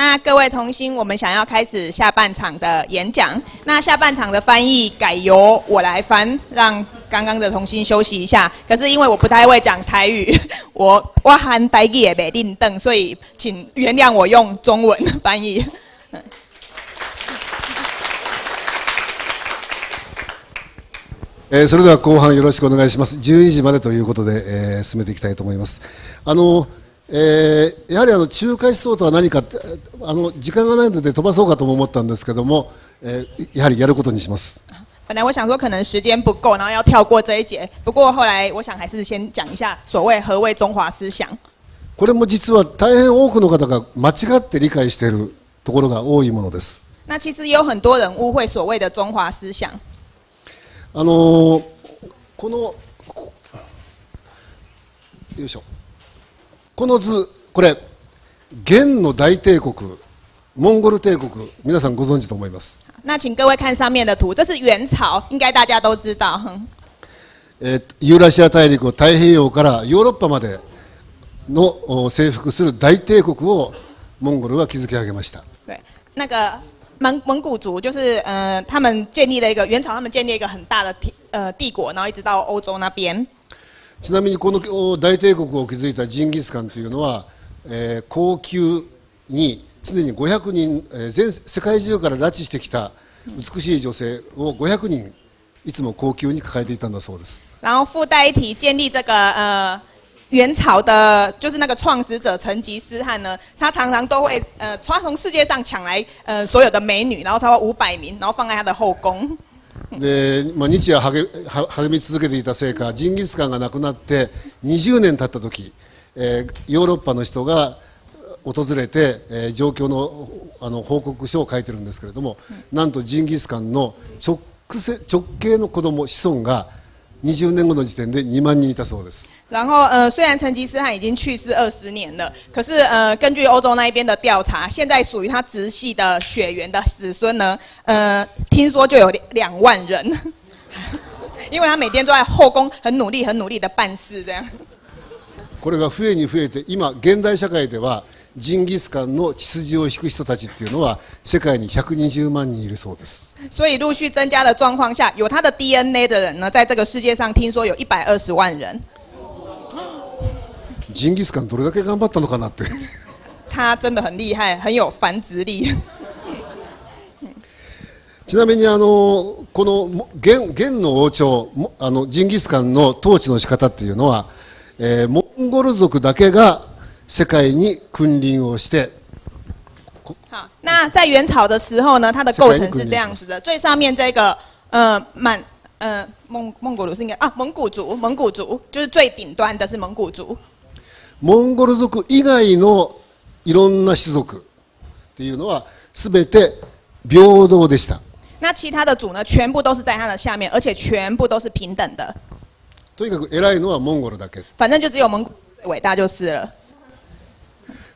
那各位同心，我们想要开始下半场的演讲。那下半场的翻译改由我来翻，让刚刚的同心休息一下。可是因为我不太会讲台语，我我喊台语也没定凳，所以请原谅我用中文翻译。えー、それでは後半よろしくお願いします。12時までということで、えー、進めていきたいと思います。あの えー、やはりあの中華思想とは何かってあの時間がないので飛ばそうかとも思ったんですけども、えー、やはりやることにします。本来我想说可能时间不够，然后要跳过这一节。不过后来我想还是先讲一下所谓何谓中华思想。これも実は大変多くの方が間違って理解しているところが多いものです。那其实也有很多人误会所谓的中华思想。あのこのよいしょ。この図、これ、元の大帝国、モンゴル帝国、皆さんご存知と思います。那请各位看上面的图，这是元朝，应该大家都知道。えー、ユーラシア大陸を太平洋からヨーロッパまでの征服する大帝国をモンゴルは築き上げました。对，那个蒙蒙古族就是呃，他们建立了一个元朝，他们建立一个很大的呃帝国，然后一直到欧洲那边。ちなみにこの大帝国を築いたジンギスカンというのは、えー、高級に常に500人、えー、全世界中から拉致してきた美しい女性を500人いつも高級に抱えていたんだそうです。然后附带一提，建立这个呃元朝的，就是那个创始者成吉思汗呢，他常常都会呃，他从世界上抢来呃所有的美女，然后超过五百名，然后放在他的后宫。で、まあ、日夜励み続けていたせいかジンギスカンが亡くなって20年経った時、えー、ヨーロッパの人が訪れて、えー、状況のあの報告書を書いてるんですけれども、なんとジンギスカンの直直系の子供子孫が20年後の時点で2万人いたそうです。然后呃，虽然成吉思汗已经去世二十年了，可是呃，根据欧洲那一边的调查，现在属于他直系的血缘的子孙呢，呃，听说就有两万人，因为他每天都在后宫很努力、很努力的办事这样。これが増えに増えて、今現代社会では。 ジンギスカンの血筋を引く人たちっていうのは世界に120万人いるそうです。所以陆续增加的状况下，有他的 DNA 的人呢，在这个世界上听说有一百二十万人。ジンギスカンどれだけ頑張ったのかなって。他真的很厉害，很有繁殖力。ちなみにあのこの元元の王朝あのジンギスカンの統治の仕方っていうのは、えー、モンゴル族だけが世界に君臨をして。好，那在元朝的时候呢，它的构成是这样子的。最上面这个呃满呃蒙蒙古族是应该啊蒙古族蒙古族就是最顶端的是蒙古族。モンゴル族以外のいろんな種族っていうのはすべて平等でした。那其他的族呢，全部都是在它的下面，而且全部都是平等的。とにかく偉いのはモンゴルだけ。反正就只有蒙古伟大就是了。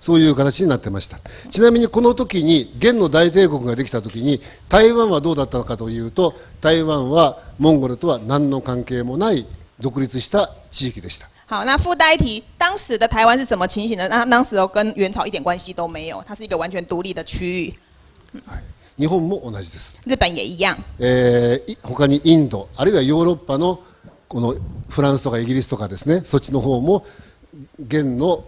そういう形になってましたちなみにこの時に元の大帝国ができた時に台湾はどうだったのかというと台湾はモンゴルとは何の関係もない独立した地域でした。好，那附带题，当时的台湾是什么情形呢？那当时哦跟元朝一点关系都没有，它是一个完全独立的区域。はい、日本も同じです。日本也一样。えー、他にインドあるいはヨーロッパのこのフランスとかイギリスとかですね、そっちの方も元の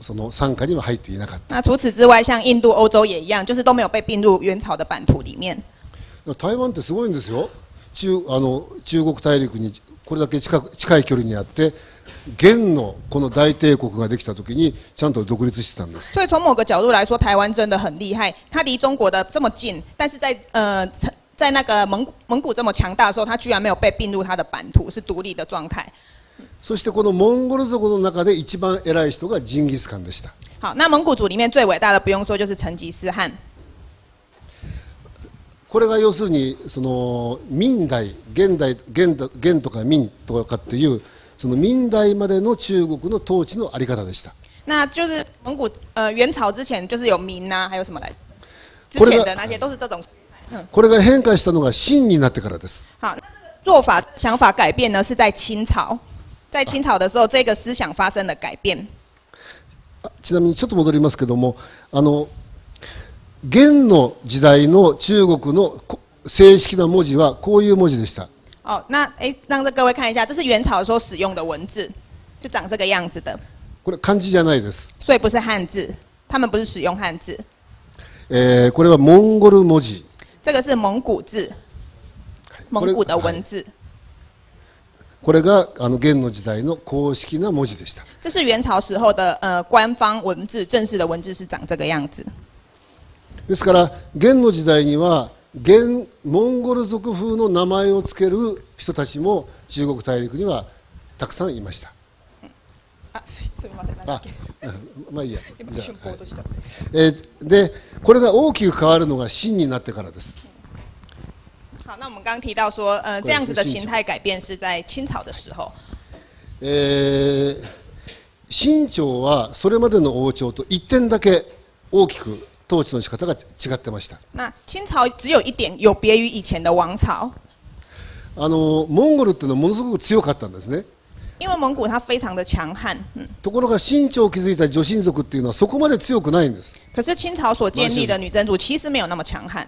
その参加には入っていなかった。那除此之外，像印度、欧洲也一样，就是都没有被并入元朝的版图里面。台湾ってすごいんですよ。中あの中国大陸にこれだけ近く近い距離にあって。元のこの大帝国ができた時にちゃんと独立してたんです。所以从某个角度来说，台湾真的很厉害。它离中国的这么近，但是在呃在那个蒙蒙古这么强大的时候，它居然没有被并入它的版图，是独立的状态。そしてこのモンゴル族の中で一番偉い人がジンギスカンでした。好，那蒙古族里面最伟大的不用说就是成吉思汗。これが要するにその明代現代現現とか明とかっていうその明代までの中国の統治のあり方でした。那就是蒙古呃元朝之前就是有明啊，还有什么来？之前的那些都是这种。これが変化したのが清になってからです。好，做法想法改变呢是在清朝。在清朝的时候，这个思想发生了改变。ちなみにちょっと戻りますけども、あの 元の時代の中国のこ正式な文字はこういう文字でした。哦，那诶，让这各位看一下，这是元朝的时候使用的文字，就長這個樣子的，これ漢字じゃないです。所以不是漢字，他們不是使用漢字，えーこれはモンゴル文字。這個是蒙古字，蒙古的文字， これがあの元の時代の公式な文字でした。這是元朝時候的呃官方文字，正式的文字是長這個樣子。ですから元の時代には元モンゴル族風の名前をつける人たちも中国大陸にはたくさんいました。あ、すすみません、あまあいいや。今じゃあ春報とした。えーでこれが大きく変わるのが秦になってからです。好，那我們剛剛提到說，呃，這樣子的形態改變是在清朝的時候。えー清朝はそれまでの王朝と一点だけ大きく統治の仕方が違ってました。那清朝只有一點有別於以前的王朝，あのモンゴルっていうのはものすごく強かったんですね。因為蒙古它非常的強悍，嗯，ところが清朝を築いた女真族っていうのはそこまで強くないんです。可是清朝所建立的女真族其實沒有那麼強悍。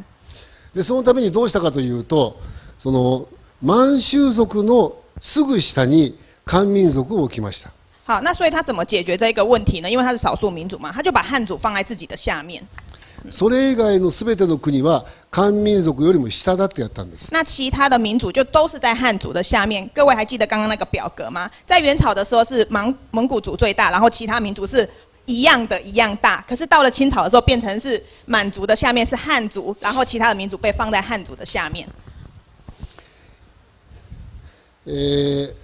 でそのためにどうしたかというとその満州族のすぐ下に漢民族を置きました好，那所以他怎麼解決這個問題呢？因為他是少數民族嘛，他就把漢族放在自己的下面。それ以外の全ての国は漢民族よりも下だってやったんです那其他的民族就都是在漢族的下面。各位還記得剛剛那個表格嗎？在元朝的時候是蒙蒙古族最大，然後其他民族是一樣的，一樣大。可是到了清朝的時候，變成是滿族的下面是漢族，然後其他的民族被放在漢族的下面。えー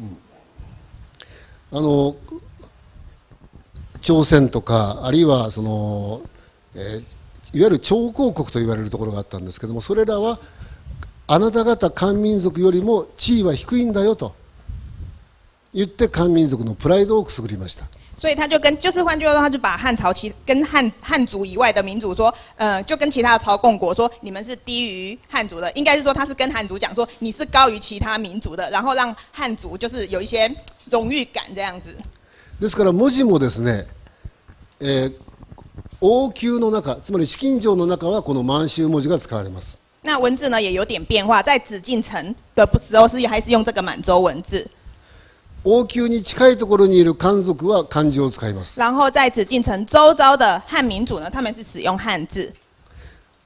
うんあの朝鮮とかあるいはその、えーいわゆる超公国と言われるところがあったんですけどもそれらはあなた方漢民族よりも地位は低いんだよと言って漢民族のプライドをくすぐりました所以他就跟，就是換句話說，他就把漢朝其跟漢漢族以外的民族說，呃，就跟其他的朝貢國說，你們是低於漢族的，應該是說他是跟漢族講說，你是高於其他民族的，然後讓漢族就是有一些榮譽感這樣子。ですから文字もですね、えー王宮の中つまり紫禁城の中はこの満州文字が使われます那文字呢也有點變化，在紫禁城的時候是還是用這個滿洲文字， 王宮に近いところにいる漢族は漢字を使います。然後在紫禁城周遭的漢民族呢，他們是使用漢字。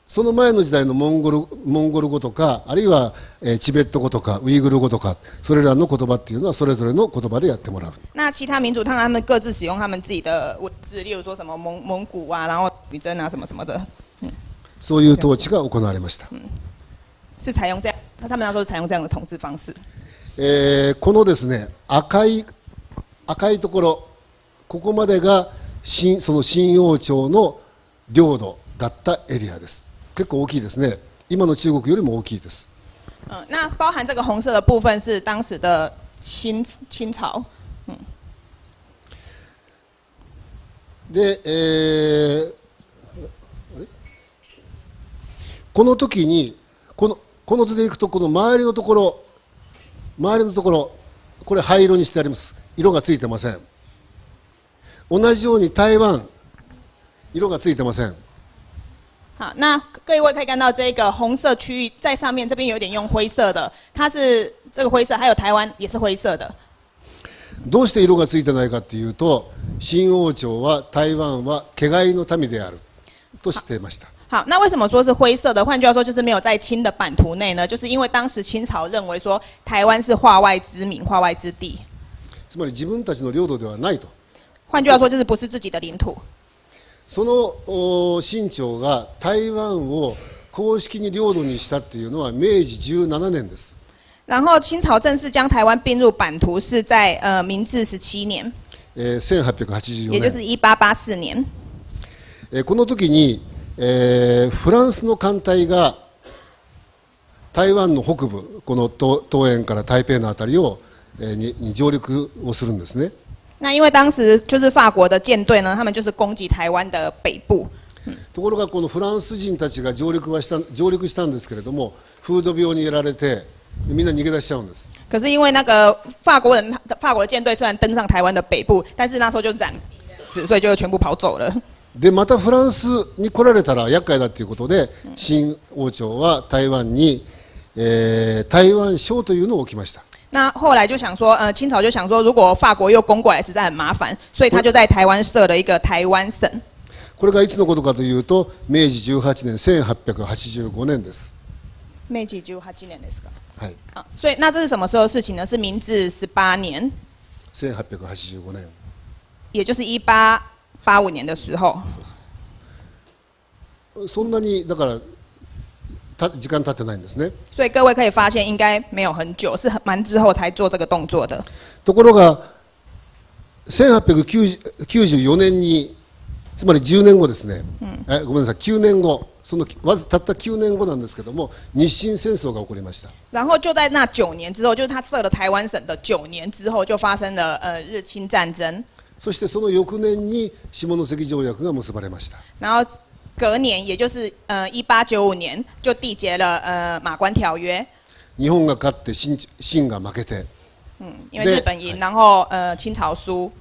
その前の時代のモンゴルモンゴル語とかあるいは、えーチベット語とかウイグル語とかそれらの言葉っていうのはそれぞれの言葉でやってもらう。那其他民族，他們各自使用他們自己的文字，例如說什麼蒙蒙古啊，然後女真啊，什麼什麼的，そういう統治が行われました、是採用這樣，他們要說是採用這樣的統治方式。えーこのですね赤い赤いところここまでが新その新王朝の領土だったエリアです。結構大きいですね。今の中国よりも大きいです。嗯，那包含這個紅色的部分是當時的清清朝。で、えーこの時にこのこの図でいくとこの周りのところ周りのところこれ灰色にしてあります。色がついてません。同じように台湾色がついてません。好，那各位可以看到這個紅色區域在上面，這邊有點用灰色的，它是這個灰色，還有台灣也是灰色的。どうして色がついてないかっていうと新王朝は台湾は毛外の民であるとしていました好，那為什麼說是灰色的？換句話說，就是沒有在清的版圖內呢？就是因為當時清朝認為說台灣是化外之民、化外之地。つまり自分たちの領土ではないと換句話說，就是不是自己的領土。そのお清朝が台湾を公式に領土にしたっていうのは明治17年です然後清朝正式將台灣併入版圖是在呃明治十七年，えー1884也就是年、一八八四年。えーこの時に、 えーフランスの艦隊が台湾の北部この東東園から台北のあたりを、えーにに上陸をするんですね那因為當時就是法國的艦隊呢，他們就是攻擊台灣的北部。ところがこのフランス人たちが上陸はした上陸したんですけれども風土病にやられてみんな逃げ出しちゃうんです可是因為那個法國人，法國的艦隊雖然登上台灣的北部，但是那時候就染，所以就全部跑走了。でまたフランスに来られたら厄介だということで新王朝は台湾に、えー台湾省というのを置きました那后来就想说，呃，清朝就想说，如果法国又攻过来，实在很麻烦，所以他就在台湾设了一个台湾省。これがいつのことかというと明治18年1885年です、明治十八年ですか？はい、啊，所以那这是什么时候的事情呢？是明治十八年，1885年也就是一八八五年的时候。そんなにだからた時間経ってないんですね所以各位可以发现，应该没有很久，是很蛮之后才做这个动作的。ところが1894年につまり10年後ですね、えごめんなさい9年後そのわずたった9年後なんですけども日清戦争が起こりました然后就在那九年之后，就是他设了台湾省的九年之后，就发生了呃日清战争。 そしてその翌年に下関条約が結ばれました然后隔年，也就是呃一八九五年，就缔结了呃马关条约。日本が勝って清清が負けて嗯，因为日本赢，然后呃清朝输，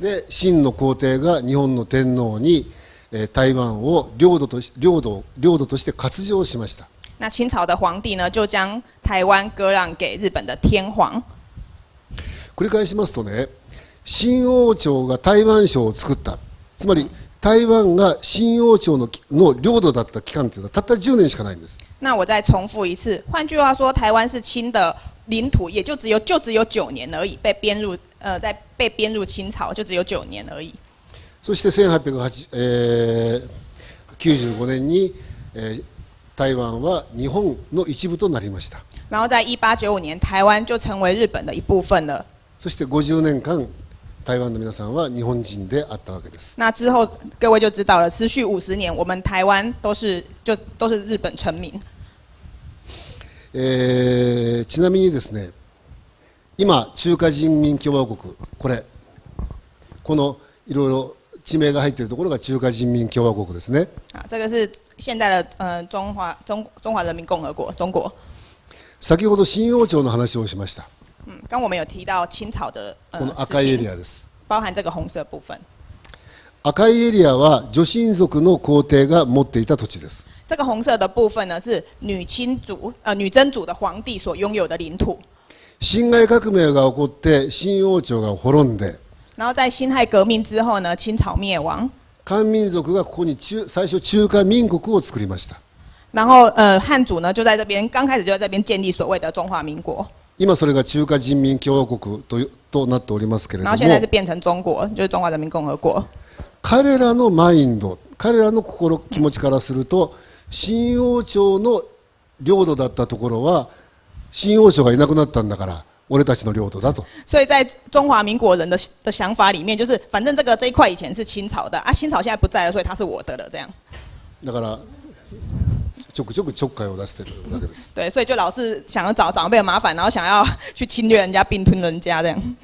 で清の皇帝が日本の天皇に、えー台湾を領土とし領土領土として割譲しました那清朝的皇帝呢，就将台湾割让给日本的天皇。繰り返しますとね清王朝が台湾省を作ったつまり台湾が清王朝のの領土だった期間というのはたった10年しかないんです那我再重复一次，换句话说，台湾是清的领土，也就只有就只有九年而已，被编入呃在被编入清朝，就只有九年而已。そして1895年に、えー台湾は日本の一部となりました然后在一八九五年，台湾就成为日本的一部分了。そして50年間台湾の皆さんは日本人であったわけです那之后各位就知道了，持续五十年，我们台湾都是就都是日本臣民。えーちなみにですね今中華人民共和国これこのいろいろ地名が入っているところが中華人民共和国ですね啊，这个是现在的呃中华中中华人民共和国中国。先ほど新王朝の話をしました嗯，刚我们有提到清朝的呃この赤いエ事情リアです包含这个红色部分。赤いエリアは女神族の皇帝が持っていた土地です这个红色的部分呢，是女清族呃女真族的皇帝所拥有的领土。辛亥革命が起こって新王朝が滅んで然后在辛亥革命之后呢，清朝灭亡，漢民族がここに中最初中華民国を作りました然后呃汉族呢就在这边刚开始就在这边建立所谓的中华民国， 今それが中華人民共和国ととなっておりますけれども。彼らのマインド彼らの心気持ちからすると新王朝の領土だったところは新王朝がいなくなったんだから俺たちの領土だと所以在中华民国人的的想法里面，就是反正这个这一块以前是清朝的啊，清朝现在不在了，所以它是我的了，这样。だからちょくちょくちょっかいを出してるわけです对，所以就老是想要找长辈的麻烦，然后想要去侵略人家、并吞人家这样。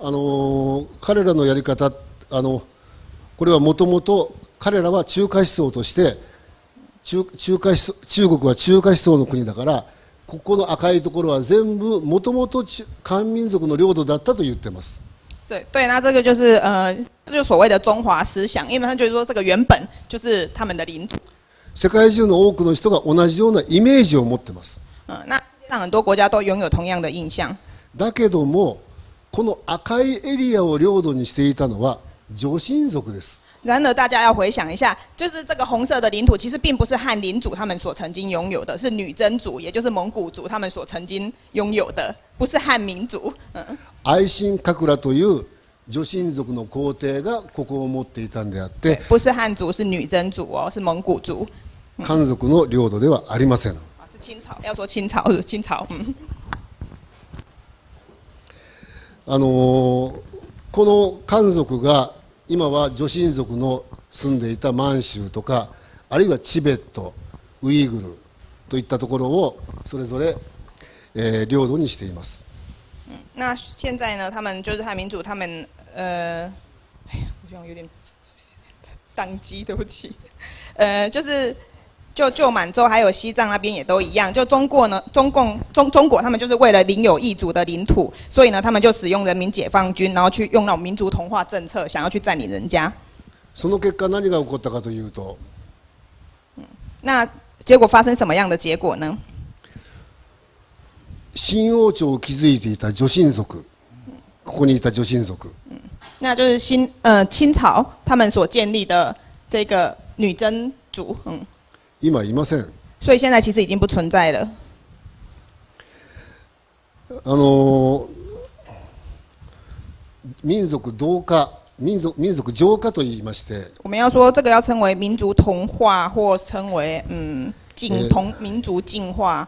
あのー彼らのやり方あのこれはもともと彼らは中華思想として中中華思想中国は中華思想の国だからここの赤いところは全部もともと漢民族の領土だったと言ってます对对，那这个就是呃，这就所谓的中华思想，因为他觉得说这个原本就是他们的领土。世界中の多くの人が同じようなイメージを持ってます。だけどもこの赤いエリアを領土にしていたのは女神族です然而，大家要回想一下，就是这个红色的领土，其实并不是汉领主他们所曾经拥有的，是女真族，也就是蒙古族他们所曾经拥有的，不是汉民族。嗯，愛新覚羅という女神族の皇帝がここを持っていたんであって不是汉族，是女真族哦，是蒙古族。漢族の領土ではありません啊，是清朝。要说清朝 是清朝，嗯，あのーこの漢族が今は女神族の住んでいた満州とかあるいはチベットウイグルといったところをそれぞれ、えー領土にしています那现在呢，他们就是汉民族，他们呃，哎呀，我想有点宕机，对不起，呃，就是 就就满洲还有西藏那边也都一样，就中国呢，中共中中国他们就是为了领有异族的领土，所以呢，他们就使用人民解放军，然后去用那种民族同化政策，想要去占领人家。その結果何が起こったかというと那结果发生什么样的结果呢？ 新王朝を築いていた女神族ここにいた女神族那就是新呃清朝他们所建立的这个女真族，嗯，今いません所以现在其实已经不存在了。あの民族同化民族民族浄化と言いまして我们要说这个要称为民族同化，或称为嗯进呃同民族进化。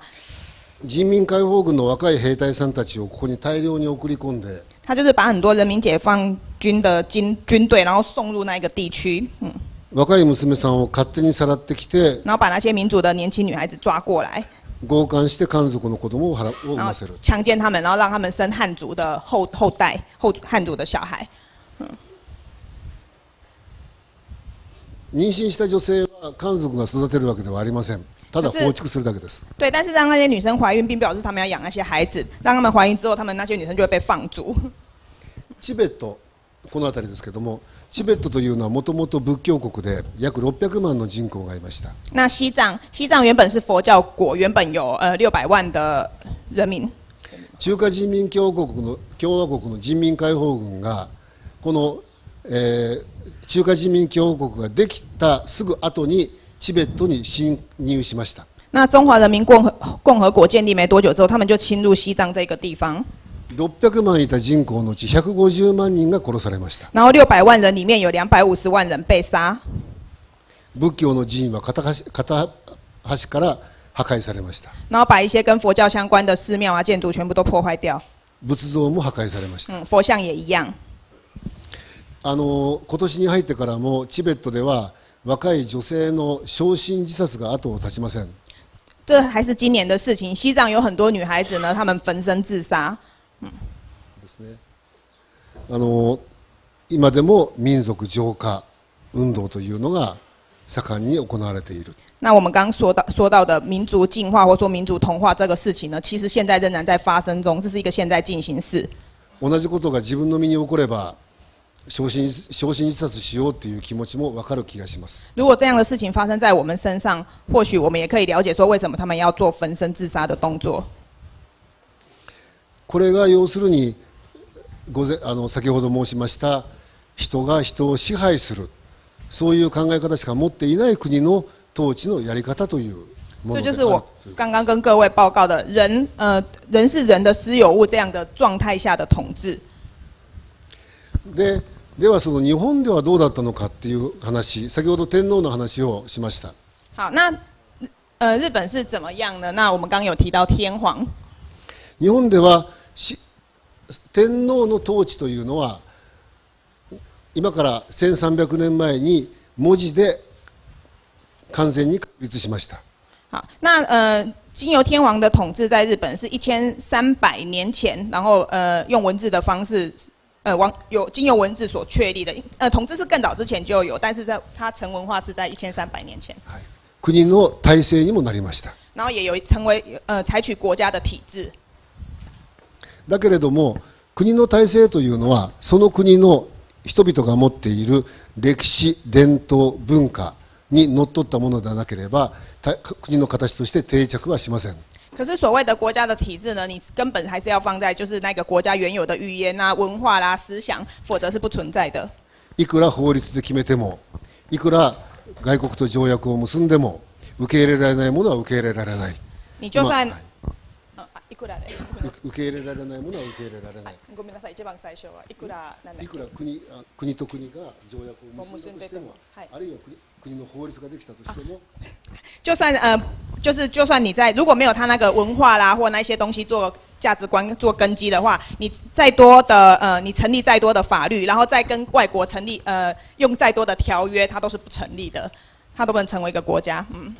人民解放軍の若い兵隊さんたちをここに大量に送り込んで他就是把很多人民解放军的军军队，然后送入那个地区，嗯，若い娘さんを勝手にさらってきて然后把那些民族的年轻女孩子抓过来，強姦して漢族の子供を産ませる。强奸他们，然后让他们生汉族的后后代后汉族的小孩。妊娠した女性は漢族が育てるわけではありませんただ放逐するだけです对，但是让那些女生怀孕，并不表示他们要养那些孩子，让他们怀孕之后，他们那些女生就会被放逐。チベットこの辺りですけどもチベットというのはもともと仏教国で約600万の人口がいました那西藏，西藏原本是佛教国，原本有呃六百万的人民。中華人民共和国の共和国の人民解放軍がこの、えー中華人民共和国ができたすぐ後にチベットに侵入しました。那中华人民共和共和国建立没多久之后，他们就侵入西藏这个地方，600万いた人口のうち150万人が殺されました。然后六百万人里面有两百五十万人被杀，仏教の寺院は片端片端から破壊されました。然后把一些跟佛教相关的寺庙啊、建筑全部都破坏掉。仏像も破壊されました。嗯，佛像也一样。あの今年に入ってからもチベットでは若い女性の焼身自殺が後を絶ちません这还是今年的事情。西藏有很多女孩子呢，她们焚身自杀。ですねあの今でも民族浄化運動というのが盛んに行われている那我们刚刚说到说到的民族进化或说民族同化这个事情呢，其实现在仍然在发生中，这是一个现在进行式。同じことが自分の身に起これば焼身焼身自殺しようという気持ちも分かる気がします如果这样的事情发生在我们身上，或许我们也可以了解说为什么他们要做焚身自杀的动作。これが要するにごぜあの先ほど申しました人が人を支配するそういう考え方しか持っていない国の統治のやり方というものである这就是我刚刚跟各位报告的人呃人是人的私有物这样的状态下的统治。でではその日本ではどうだったのかっていう話先ほど天皇の話をしました。好，那呃日本是怎么样呢？那我们刚刚有提到天皇，日本ではし天皇の統治というのは今から1300年前に文字で完全に確立しました。好，那呃，经由天皇的统治在日本是一千三百年前，然后呃，用文字的方式，呃，王有经由文字所确立的，呃，统治是更早之前就有，但是在它成文化是在一千三百年前，国の体制にもなりました。然后也有成为呃采取国家的体制。だけれども国の体制というのはその国の人々が持っている歴史伝統文化にのっとったものでなければた国の形として定着はしません可是所谓的国家的体制呢，你根本还是要放在就是那个国家原有的语言啊、文化啦、思想，否则是不存在的。いくら法律で決めてもいくら外国と条約を結んでも受け入れられないものは受け入れられない。你就算、まあはい呃あいくらで受受け入れられないものは受け入れられない。ごめんなさい、一番最初は。いくらなんだっけ？いくら国あ国と国が条約を結んだとしても結んでてもはい。あるいは国国の法律ができたとしても就算呃，就是就算你在如果没有他那个文化啦或那些东西做价值观做根基的话，你再多的呃，你成立再多的法律，然后再跟外国成立呃用再多的条约，它都是不成立的，它都不能成为一个国家。嗯，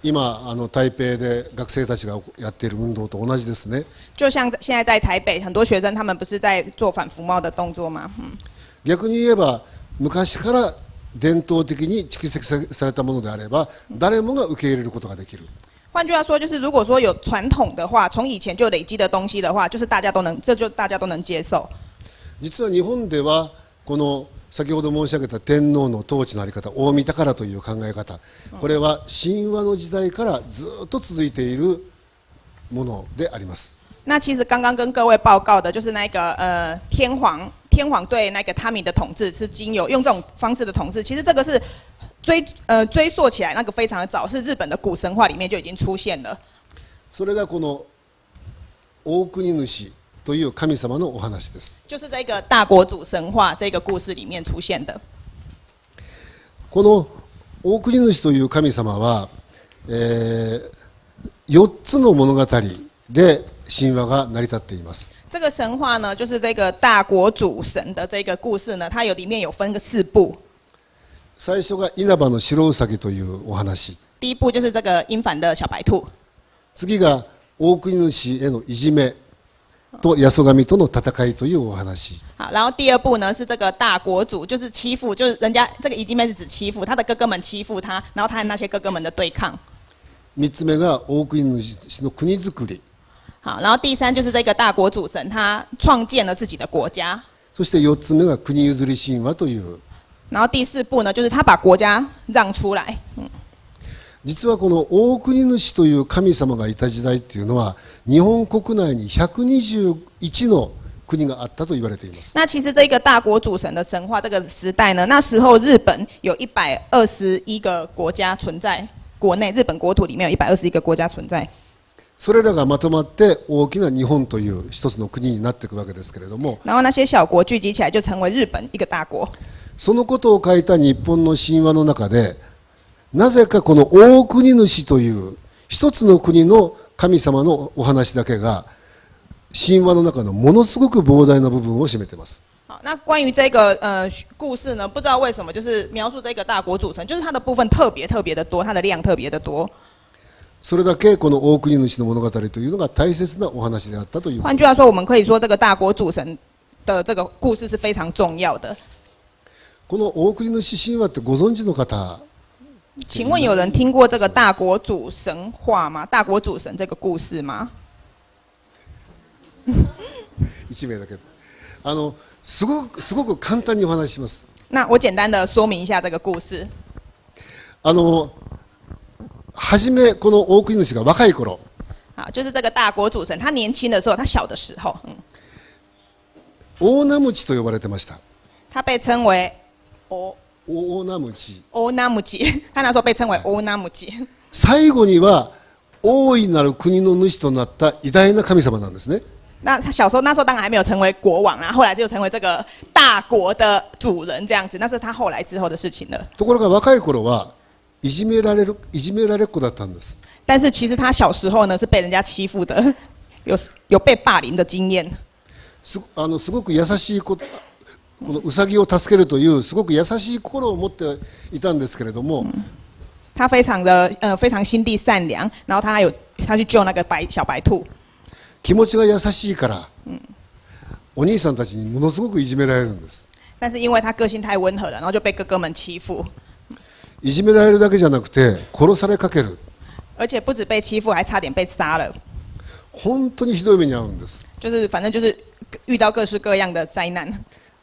今あの台北で学生たちがやっている運動と同じですね就像现在在台北，很多学生他们不是在做反服贸的动作吗？嗯，逆に言えば昔から 伝統的に蓄積さされたものであれば誰もが受け入れることができる换句话说，就是如果说有传统的话，从以前就累积的东西的话，就是大家都能，这就大家都能接受。実は日本ではこの先ほど申し上げた天皇の統治のあり方大御宝という考え方これは神話の時代からずっと続いているものであります那其实刚刚跟各位报告的就是那个呃天皇天皇对那个他米的统治是经由用这种方式的统治，其实这个是追呃追溯起来那个非常的早，是日本的古神话里面就已经出现了。それがこの大国主という神様のお話です就是这个大国主神话这个故事里面出现的。この大国主という神様は、え4つの物語で神話が成り立っています 这个神话呢，就是这个大国主神的这个故事呢，它有里面有分个四部。最初が稲葉の白うさぎというお話第一部就是这个英凡的小白兔，次が大国主へのいじめと八十神との戦いというお話好，然后第二部呢是这个大国主，就是欺负，就是人家这个乙姬妹是指欺负他的哥哥们欺负他，然后他和那些哥哥们的对抗。三つ目が大国主の国づくり 好，然后第三就是这个大国主神，他创建了自己的国家。そして四つ目が国譲り神話という然后第四步呢，就是他把国家让出来。実はこの大国主という神様がいた時代っていうのは日本国内に121の国があったと言われています那其实这个大国主神的神话这个时代呢，那时候日本有一百二十一个国家存在国内，日本国土里面有一百二十一个国家存在。 それらがまとまって大きな日本という一つの国になっていくわけですけれども。そのことを書いた日本の神話の中でなぜかこの大国主という一つの国の神様のお話だけが神話の中のものすごく膨大な部分を占めています好，那关于这个呃故事呢，不知道为什么，就是描述这个大国主神，就是它的部分特别特别的多，它的量特别的多。それだけこの大国主の物語というのが大切なお話であったということ换句话说，我们可以说这个大国主神的这个故事是非常重要的。この大国主神話ってご存知の方请问有人听过这个大国主神话吗？大国主神这个故事吗？1名だけあのすごくすごく簡単にお話しします那我简单的说明一下这个故事。あの初めこの大国主が若い頃。啊，就是这个大国主神，他年轻的时候，他小的时候，嗯，大名持と呼ばれてました。他被称为欧大名持。欧纳姆吉，他那时候被称为欧纳姆吉。最後には大いなる国の主となった偉大な神様なんですね。那他小时候那时候当然还没有成为国王啊，后来就成为这个大国的主人这样子，那是他后来之后的事情了。ところが若い頃はいじめられるいじめられっ子だったんです。但是其实他小时候呢是被人家欺负的，有有被霸凌的经验。すあのすごく優しいことこのウサギを助けるというすごく優しい心を持っていたんですけれども、他非常的呃非常心地善良，然后他还有他去救那个白小白兔，気持ちが優しいから、お兄さんたちにものすごくいじめられるんです。但是因为他个性太温和了，然后就被哥哥们欺负，いじめられるだけじゃなくて殺されかける而且不止被欺负，还差点被杀了。本当にひどい目に遭うんです就是反正就是遇到各式各样的灾难。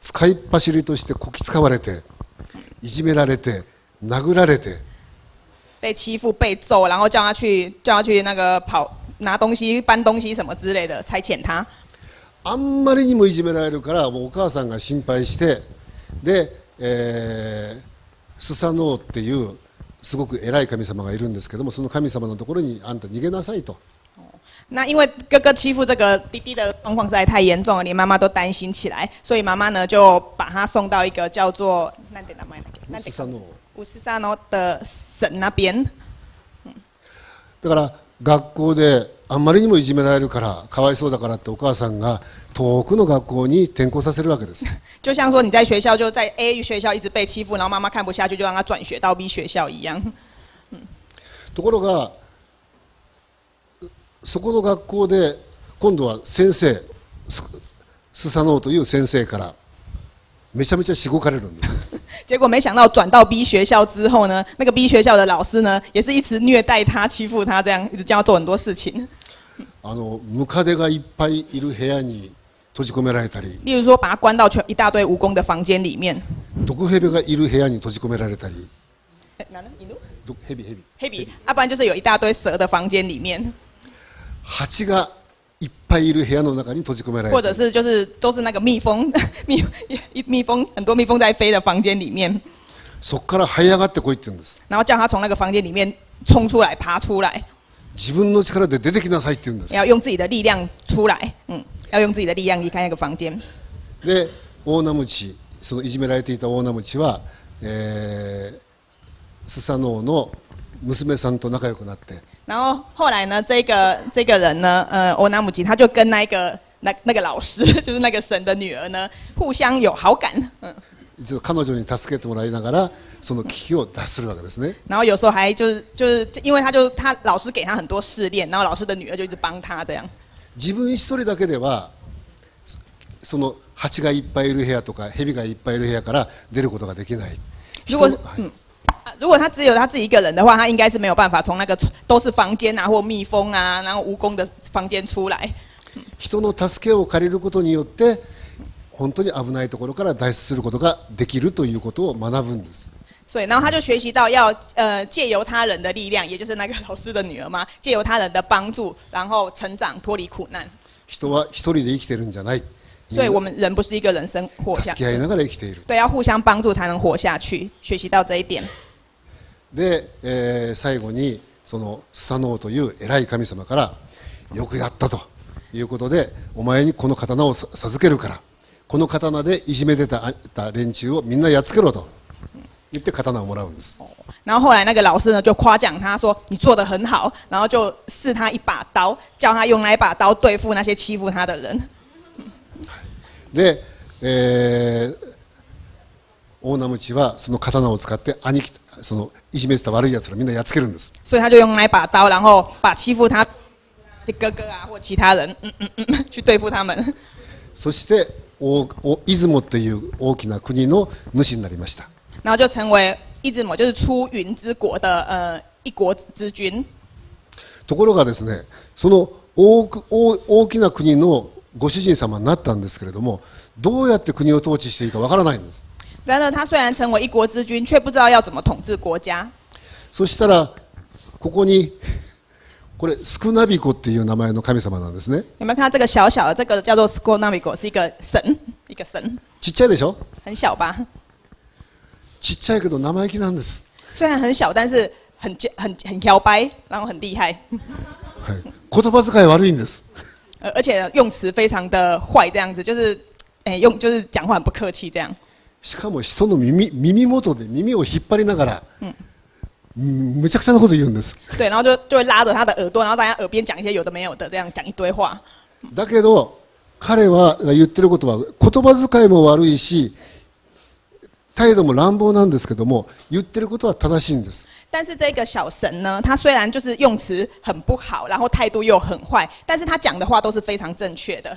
使いっ走りとしてこき使われていじめられて殴られて被欺负、被揍，然后叫他去叫他去那个跑拿东西、搬东西什么之类的，差遣他。あんまりにもいじめられるからもうお母さんが心配してで、えースサノオっていうすごく偉い神様がいるんですけどもその神様のところにあんた逃げなさいと那因为哥哥欺负这个弟弟的状况实在太严重了，连妈妈都担心起来，所以妈妈呢就把他送到一个叫做那点名前那スサノオ乌斯萨诺的神那边。だから学校であんまりにもいじめられるからかわいそうだからってお母さんが遠くの学校に転校させるわけです 就像说你在学校就在 A 学校一直被欺负，然后妈妈看不下去，就让他转学到 B 学校一样。ところがそこの学校で今度は先生ススサノオという先生からめちゃめちゃしごかれるんです 结果没想到转到 B 学校之后呢，那个 B 学校的老师呢，也是一直虐待他、欺负他，这样一直叫他做很多事情。あのムカデがいっぱいいる部屋に閉じ込められたり例如说，把他关到全一大堆蜈蚣的房间里面。毒蛇がいる部屋に閉じ込められたり。诶哪呢？引路毒蛇蛇黑笔，要、不然就是有一大堆蛇的房间里面，蜂がいっぱいいる部屋の中に閉じ込められたり。者是就是都是那个蜜蜂，蜜一蜜蜂很多蜜蜂在飞的房间里面，そこから這い上がってこいって言うんです然后叫他从那个房间里面冲出来、爬出来，自分の力で出てきなさいって言うんです。要用自己的力量出来，嗯，要用自己的力量离开那个房间。で大ナムチそのいじめられていた大ナムチは、えースサノオの娘さんと仲良くなって。然后后来呢，这个这个人呢，呃，欧纳姆吉他就跟那个那那个老师，就是那个神的女儿呢，互相有好感，嗯，彼女に助けてもらいながらその危機を脱するわけですね然后有时候还就是就是因为他就他老师给他很多试炼，然后老师的女儿就一直帮他这样。自分一人だけではその蜂がいっぱいいる部屋とか蛇がいっぱいいる部屋から出ることができない如果はい嗯。如果他只有他自己一个人的话，他应该是没有办法从那个都是房间啊，或蜜蜂啊，然后蜈蚣的房间出来。人の助けを借りることによって本当に危ないところから脱出することができるということを学ぶんです所以，然后他就学习到要呃借由他人的力量，也就是那个老师的女儿嘛，借由他人的帮助，然后成长，脱离苦难。人は一人で生きてるんじゃない所以我们人不是一个人生活下助，け合いながら生きている对，要互相帮助才能活下去。学习到这一点，で、えー最後にそのスサノオという偉い神様からよくやったということでお前にこの刀をさ授けるからこの刀でいじめてたあた連中をみんなやっつけろと 言って刀をもらうんです然后后来那个老师呢就夸奖他说：“你做的很好。”然后就赐他一把刀，叫他用那一把刀对付那些欺负他的人。で、えー大名ムはその刀を使って兄貴そのいじめてた悪い奴らみんなやっつけるんです所以他就用那一把刀，然后把欺负他的哥哥啊或其他人，嗯嗯嗯，去对付他们。そして大大出雲っていう大きな国の主になりました然后就成为一只某就是出云之国的呃一国之君。ところがですねその大く大大きな国のご主人様になったんですけれどもどうやって国を統治していいかわからないんです然而，他虽然成为一国之君，却不知道要怎么统治国家。そしたらここにこれスクナビコっていう名前の神様なんですね有没有看到这个小小的？这个叫做 a m i k o 是一个神，一个神，ちっちゃいでしょ？很小吧？ちっちゃいけど生意気なんです、虽然很小，但是很很很摇摆，然后很厉害，はい、言葉遣い悪いんです。呃，而且用词非常的坏，这样子就是，哎，用就是讲话很不客气这样。しかも人の耳耳元で耳を引っ張りながら、うんむちゃくちゃなこと言うんです。对，然后就就会拉着他的耳朵，然后在他耳边讲一些有的没有的，这样讲一堆话。だけど彼は言ってることは言葉遣いも悪いし態度も乱暴なんですけども言ってることは正しいんです但是这个小神呢，他虽然就是用词很不好，然后态度又很坏，但是他讲的话都是非常正确的，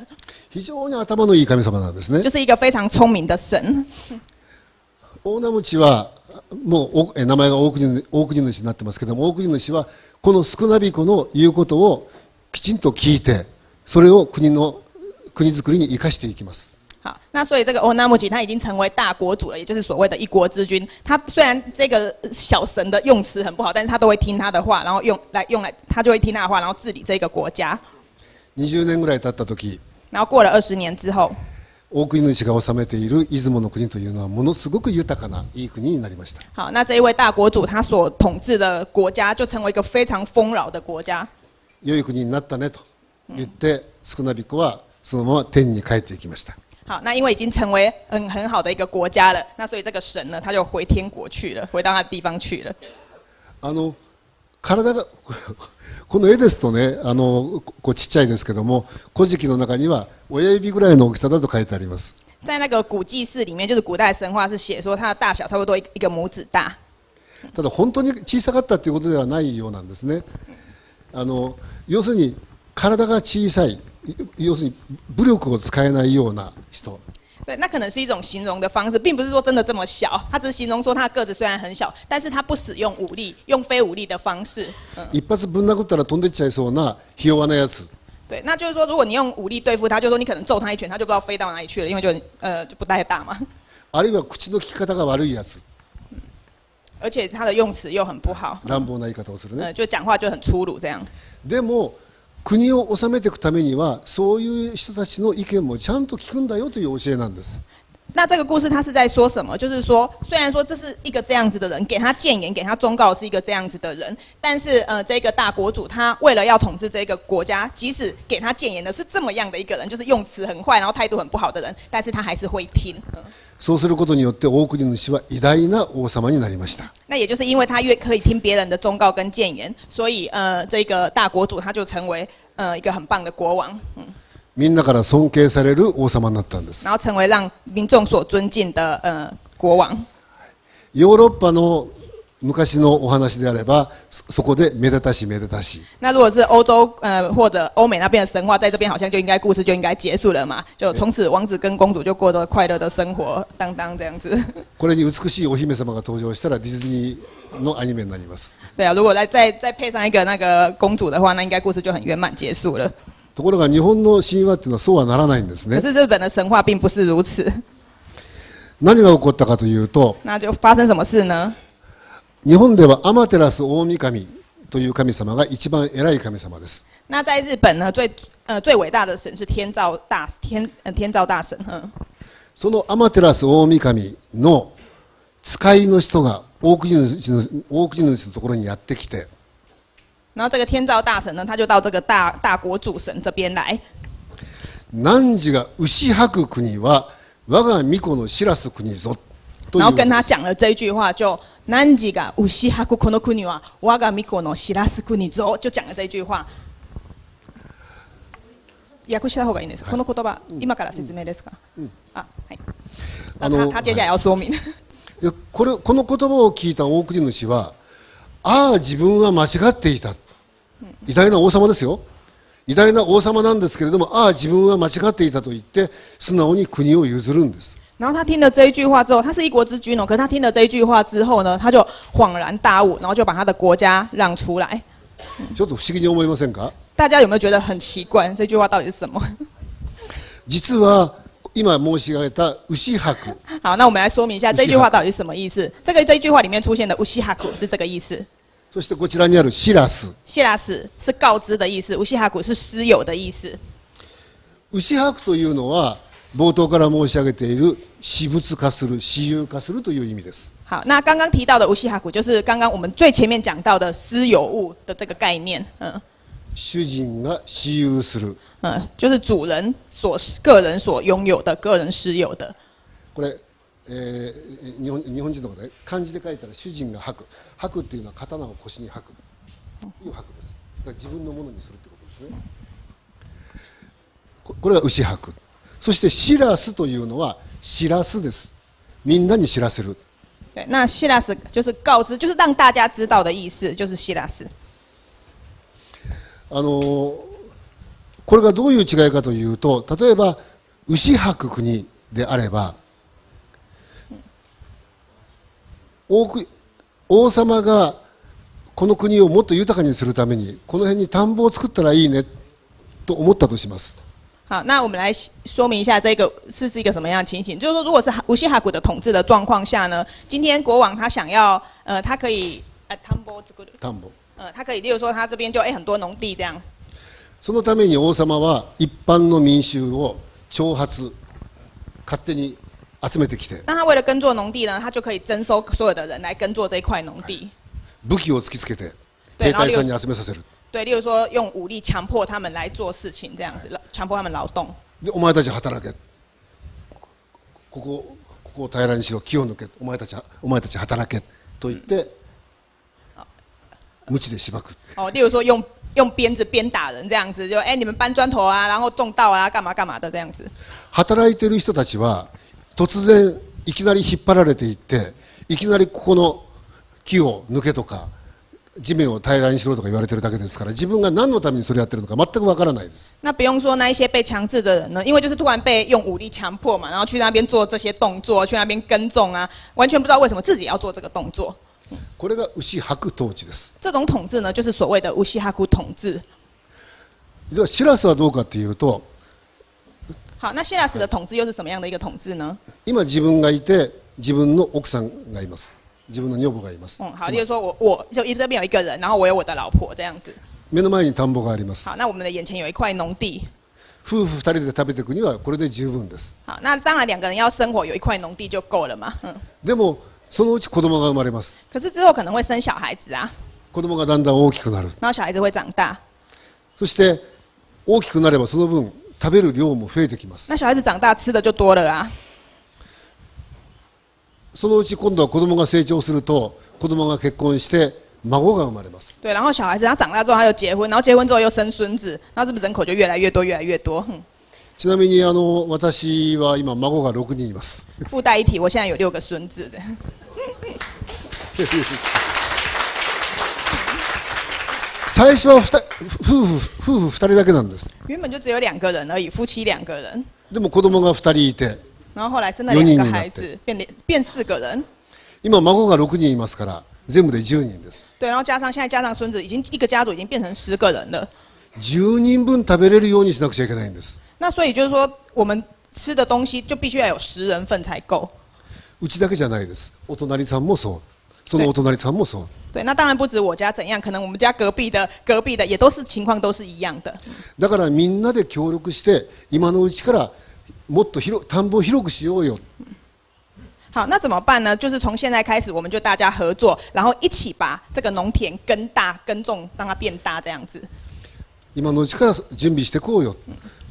非常に頭のいい神様なんですね就是一个非常聪明的神。大名持はもう名前が大国大国主になってますけども大国主はこの少なびこの言うことをきちんと聞いてそれを国の国づくりに生かしていきます好，那所以这个欧纳木吉他已经成为大国主了，也就是所谓的一国之君。他虽然这个小神的用词很不好，但是他都会听他的话，然后用来用来，他就会听他的话，然后治理这个国家。 20年ぐらい経った時然后过了二十年之后，大国主が治めている出雲の国というのはものすごく豊かないい国になりました好，那这一位大国主他所統治的国家就成为一个非常丰饶的国家。良い国になったねと言って少なびこはそのまま天に帰っていきました 好，那因为已经成为很很好的一个国家了，那所以这个神呢，他就回天国去了，回到他的地方去了。あの体が この絵ですとねあのこうちっちゃいですけども「古事記」の中には親指ぐらいの大きさだと書いてあります在那个古祭祀里面，就是古代神话是写说它的大小差不多一一个拇指大。ただ本当に小さかったということではないようなんですねあの要するに体が小さい要するに武力を使えないような人对，那可能是一种形容的方式，并不是说真的这么小，他只是形容说他个子虽然很小，但是他不使用武力，用非武力的方式。嗯，一発ぶん殴ったら飛んでっちゃいそうなひ弱なやつ对，那就是说，如果你用武力对付他，就说你可能揍他一拳，他就不知道飞到哪里去了，因为就呃就不太大嘛，あるいは口の利き方が悪いやつ而且他的用词又很不好，乱暴な言い方をするね呃，就讲话就很粗鲁这样。でも国を治めていくためにはそういう人たちの意見もちゃんと聞くんだよという教えなんです。那这个故事他是在说什么？就是说，虽然说这是一个这样子的人，给他谏言、给他忠告是一个这样子的人，但是呃，这个大国主他为了要统治这个国家，即使给他谏言的是这么样的一个人，就是用词很坏，然后态度很不好的人，但是他还是会听。嗯そうすることによって大国主は偉大な王様になりました那也就是因为他越可以听别人的忠告跟谏言，所以呃，这个大国主他就成为呃一个很棒的国王，嗯， みんなから尊敬される王様になったんです然后成为让民众所尊敬的呃国王。ヨーロッパの昔のお話であればそそこでめでたしめでたし那如果是欧洲呃或者欧美那边的神话，在这边好像就应该故事就应该结束了嘛，就从此王子跟公主就过着快乐的生活，当当这样子。これに美しいお姫様が登場したらディズニーのアニメになります对啊，如果再再再配上一个那个公主的话，那应该故事就很圆满结束了。ところが日本の神話っていうのはそうはならないんです可ね是日本的神话并不是如此，何が起こったかというと那就发生什么事呢？日本ではアマテラス大神という神様が一番偉い神様です。那在日本呢，最呃最伟大的神是天照大天呃天照大神，嗯，そのアマテラス大神の使いの人が大国主の大国主のところにやってきて然后这个天照大神呢，他就到这个大大国主神这边来，汝が牛吐く国は我が巫女の知らす国ぞ然后う跟他讲了这一句话，就南吉が牛吐くこの国は我が巫女の知らす国ぞ，就讲了这一句话。訳した方がいいんです。この言葉、今から説明ですか？あ、はい。あの他他接下来要说明。でこれこの言葉を聞いた大国主はああ自分は間違っていた偉大な王様ですよ偉大な王様なんですけれどもああ自分は間違っていたと言って素直に国を譲るんです然后他听了这一句话之后，他是一国之君哦，可是他听了这一句话之后呢，他就恍然大悟，然后就把他的国家让出来。ちょっと不思議に思いませんか大家有没有觉得很奇怪？这句话到底是什么？実は今申し上げた牛吐く好，那我们来说明一下这句话到底是什么意思。这个这一句话里面出现的“乌西哈古”是这个意思， そしてこちらにあるシラス。谢拉斯是告知的意思，乌西哈古是私有的意思。牛吐くというのは冒頭から申し上げている私物化する私有化するという意味です。好，那刚刚提到的乌西哈古就是刚刚我们最前面讲到的私有物的这个概念，嗯。主人が私有する。嗯，就是主人所个人所拥有的、个人私有的。これ、えー日本日本人の方で漢字で書いたら主人が吐く。吐くっていうのは刀を腰に吐く。いう吐くです。だから自分のものにするってことですね。ここれが牛吐く。そしてシラスというのは知らすです。みんなに知らせる。对，那希拉斯就是告知，就是让大家知道的意思，就是希拉斯。あのーこれがどういう違いかというと例えば牛吐く国であれば王様がこの国をもっと豊かにするためにこの辺に田んぼを作ったらいいねと思ったとします。好，那我们来说明一下这个是是一个什么样的情形。就是说，如果是乌西哈古的统治的状况下呢，今天国王他想要，呃，他可以，呃，田んぼ作る田んぼ。呃，他可以，例如说他这边就哎很多农地这样，そのために王様は一般の民衆を挑発勝手に集めてきて。那他为了耕作农地呢，他就可以征收所有的人来耕作这一块农地。武器を突きつけて对兵隊さんに集めさせる。对，例如说用武力强迫他们来做事情，这样子，强迫他们劳动。でお前たち働け。ここここを平らにしろ。木を抜け。お前たちお前たち働け。と言って鞭でしばく。哦，例如说用用鞭子鞭打人这样子，就哎你们搬砖头啊，然后种稻啊，干嘛干嘛的这样子。働いてる人たちは突然いきなり引っ張られていっていきなりここの木を抜けとか地面を平らにしろとか言われてるだけですから自分が何のためにそれやってるのか全くわからないです那不用说那一些被强制的人呢，因为就是突然被用武力强迫嘛，然后去那边做这些动作，去那边耕种啊，完全不知道为什么自己要做这个动作。これが牛白統治です这种统治呢，就是所谓的乌西哈库统治。ではシラスはどうかというと好，那希腊史的统治又是什么样的一个统治呢？今自分がいて自分の奥さんがいます自分の女房がいます嗯，好，例如说我我就一这边有一个人，然后我有我的老婆这样子。目の前に田んぼがあります好，那我们的眼前有一块农地。夫婦二人で食べていくにはこれで十分です好，那当然两个人要生活，有一块农地就够了嘛。嗯，でもそのうち子供が生まれます可是之后可能会生小孩子啊，子供がだんだん大きくなる然后小孩子会长大，そして大きくなればその分 食べる量も増えてきます那小孩子长大吃的就多了啊。そのうち今度は子供が成長すると子供が結婚して孫が生まれます对，然后小孩子他长大之后他就结婚，然后结婚之后又生孙子，然后是不是人口就越来越多越来越多？嗯，ちなみにあの私は今孫が6人います 附带一提，我现在有六个孙子的。最初は夫婦夫婦2人だけなんです。原本就只有两个人而已，夫妻两个人，でも子供が2人いて然后后来生了两人になって。孩子，变变四个人。今孫が6人いますから全部で10人です。对，然后加上现在加上孙子，已经一个家族已经变成十个人了。10人分食べれるようにしなくちゃいけないんです。那所以就是说，我们吃的东西就必须要有十人份才够。うちだけじゃないです。お隣さんもそうそのお隣さんもそう对，那当然不止我家怎样，可能我们家隔壁的、隔壁的也都是情况都是一样的。だからみんなで協力して今のうちからもっと広田んぼを広くしようよ好，那怎么办呢？就是从现在开始，我们就大家合作，然后一起把这个农田耕大、耕种，让它变大，这样子。今のうちから準備してこうよ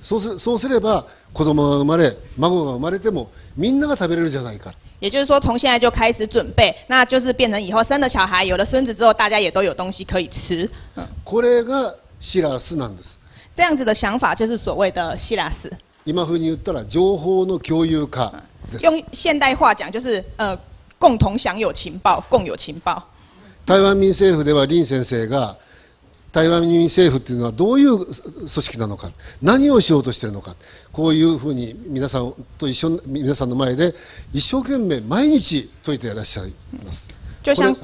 そうすそうすれば子供が生まれ孫が生まれてもみんなが食べれるじゃないか也就是说，从现在就开始准备，那就是变成以后生了小孩、有了孙子之后，大家也都有东西可以吃。嗯，これがシラスなんです这样子的想法就是所谓的希拉斯。今風に言ったら情報の共有化です用现代话讲，就是呃，共同享有情报，共有情报。台湾民政府では林先生が 台湾民政府っていうのはどういう組織なのか何をしようとしているのかこういうふうに皆さんと一緒に皆さんの前で一生懸命毎日説いていらっしゃいます。就像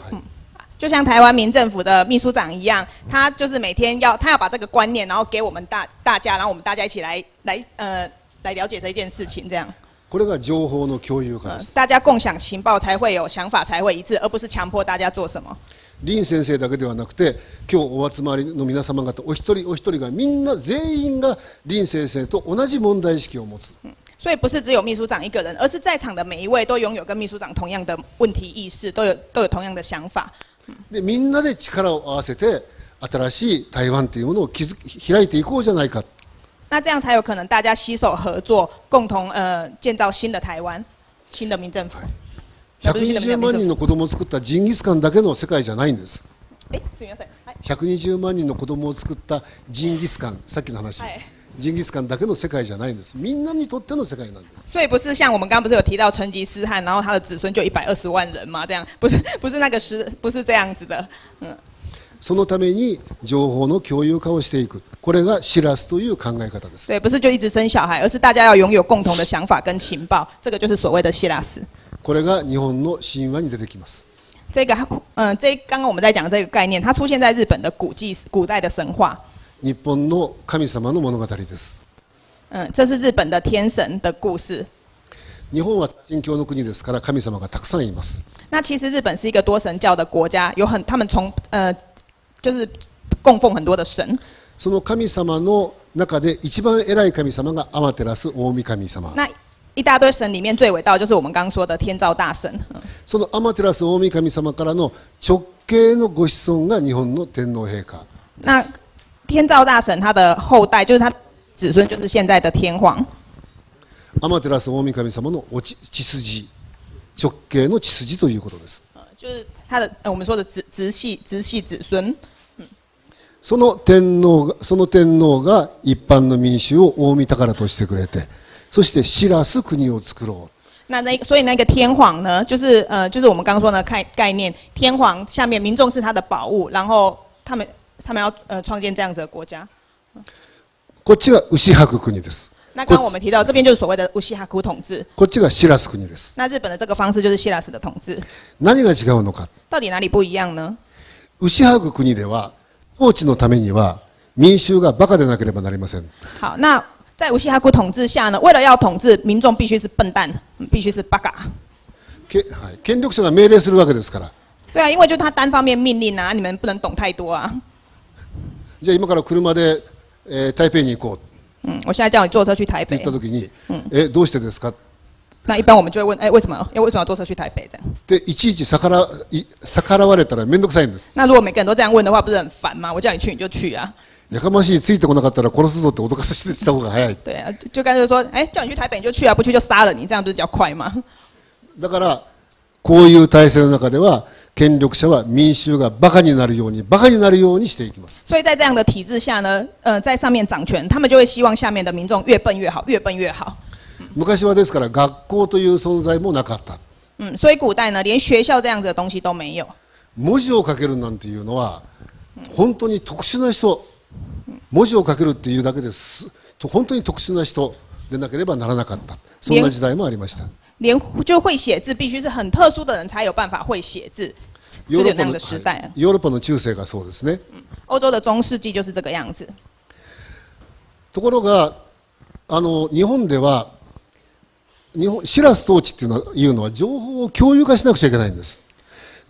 就像台湾民政府的秘书长一样，他就是每天要他要把这个观念，然后给我们大大家，然后我们大家一起来来呃来了解这一件事情，这样，これが情報の共有化呃です。大家共享情報才会有想法，才会一致，而不是強迫大家做什么。林先生だけではなくて今日お集まりの皆様方お一人お一人がみんな全員が林先生と同じ問題意識を持つ所以不是只有秘书长一个人，而是在场的每一位都拥有跟秘书长同样的问题意识，都有都有同样的想法。でみんなで力を合わせて新しい台湾というものを築き開いていこうじゃないか那这样才有可能大家携手合作，共同呃建造新的台湾，新的民政府。呃不是新的120民政府万人の子供を作ったジンギスカンだけの世界じゃないんです。えすみません。はい。120万人の子供を作ったジンギスカン。さっきの話、はい。ジンギスカンだけの世界じゃないんです。みんなにとっての世界なんです。所以不是像我们刚刚不是有提到成吉思汗，然后他的子孙就一百二十万人嘛？这样。不是不是那个是不是这样子的？嗯，そのために情報の共有化をしていく。これがシラスという考え方です。对，不是就一直生小孩，而是大家要拥有共同的想法跟情报，这个就是所谓的希拉斯。これが日本の神話に出てきます这个嗯、这刚刚我们在讲的这个概念，它出现在日本的古纪古代的神话。日本の神様の物語です嗯，这是日本的天神的故事。日本は神教の国ですから神様がたくさんいます那其实日本是一个多神教的国家，有很他们从呃就是供奉很多的神。その神様の中で一番偉い神様が天照大神様那一大堆神里面最伟大的就是我们刚刚说的天照大神。嗯その天照大神様からの直系のご子孫が日本の天皇陛下で那す天照大神他的后代就是他子孙，就是现在的天皇。天照大神様のお血血筋直系の血筋ということです呃就是他的呃我们说的直直系直系子孙。その天皇がその天皇が一般の民衆を大御宝としてくれてそして知らす国を作ろう那那所以那个天皇呢，就是呃，就是我们刚刚说的概概念，天皇下面民众是他的宝物，然后他们他们要呃创建这样子的国家。こっちが牛博国です。那刚刚我们提到这边就是所谓的乌西哈库统治，こっちがシラス国です。那日本的这个方式就是希腊式的统治，何が違うのか？到底哪里不一样呢？牛博国では、統治のためには民衆がバカでなければなりません。好，那在乌西哈库统治下呢，为了要统治民众，必须是笨蛋，嗯必须是巴嘎。けはい、権力者が命令するわけですから。对啊，因为就他单方面命令啊，你们不能懂太多啊。じゃあ今から車で、えー台北に行こうって嗯，我现在叫你坐车去台北言った。時に、え、どうしてですかっ那一般我们就会问，哎，为什么？要为什么要坐车去台北？这样。ていちいち逆らい逆らわれたら面倒くさいんです。那如果每个人都这样问的话，不是很烦吗？我叫你去你就去啊。 やかましいついてこなかったら殺すぞって脅かしした方が早い。对啊，就就干脆说，哎，叫你去台北你就去啊，不去就杀了你，这样不是比较快吗？だから、こういう体制の中では、権力者は民衆がバカになるように、バカになるようにしていきます。所以在这样的体制下呢，呃，在上面掌权，他们就会希望下面的民众越笨越好，越笨越好。昔はですから、学校という存在もなかった。嗯，所以古代呢，连学校这样子的东西都没有。文字を書けるなんていうのは、本当に特殊な人、文字を書けるっていうだけです、本当に特殊な人でなければならなかった。そんな時代もありました。连就会写字，必须是很特殊的人才有办法会写字，就是有那样的时代啊。ヨーロッパの中世がそうですね。欧洲的中世纪就是这个样子。ところがあの日本では日本シラス統治っていうのはいうのは情報を共有化しなくちゃいけないんです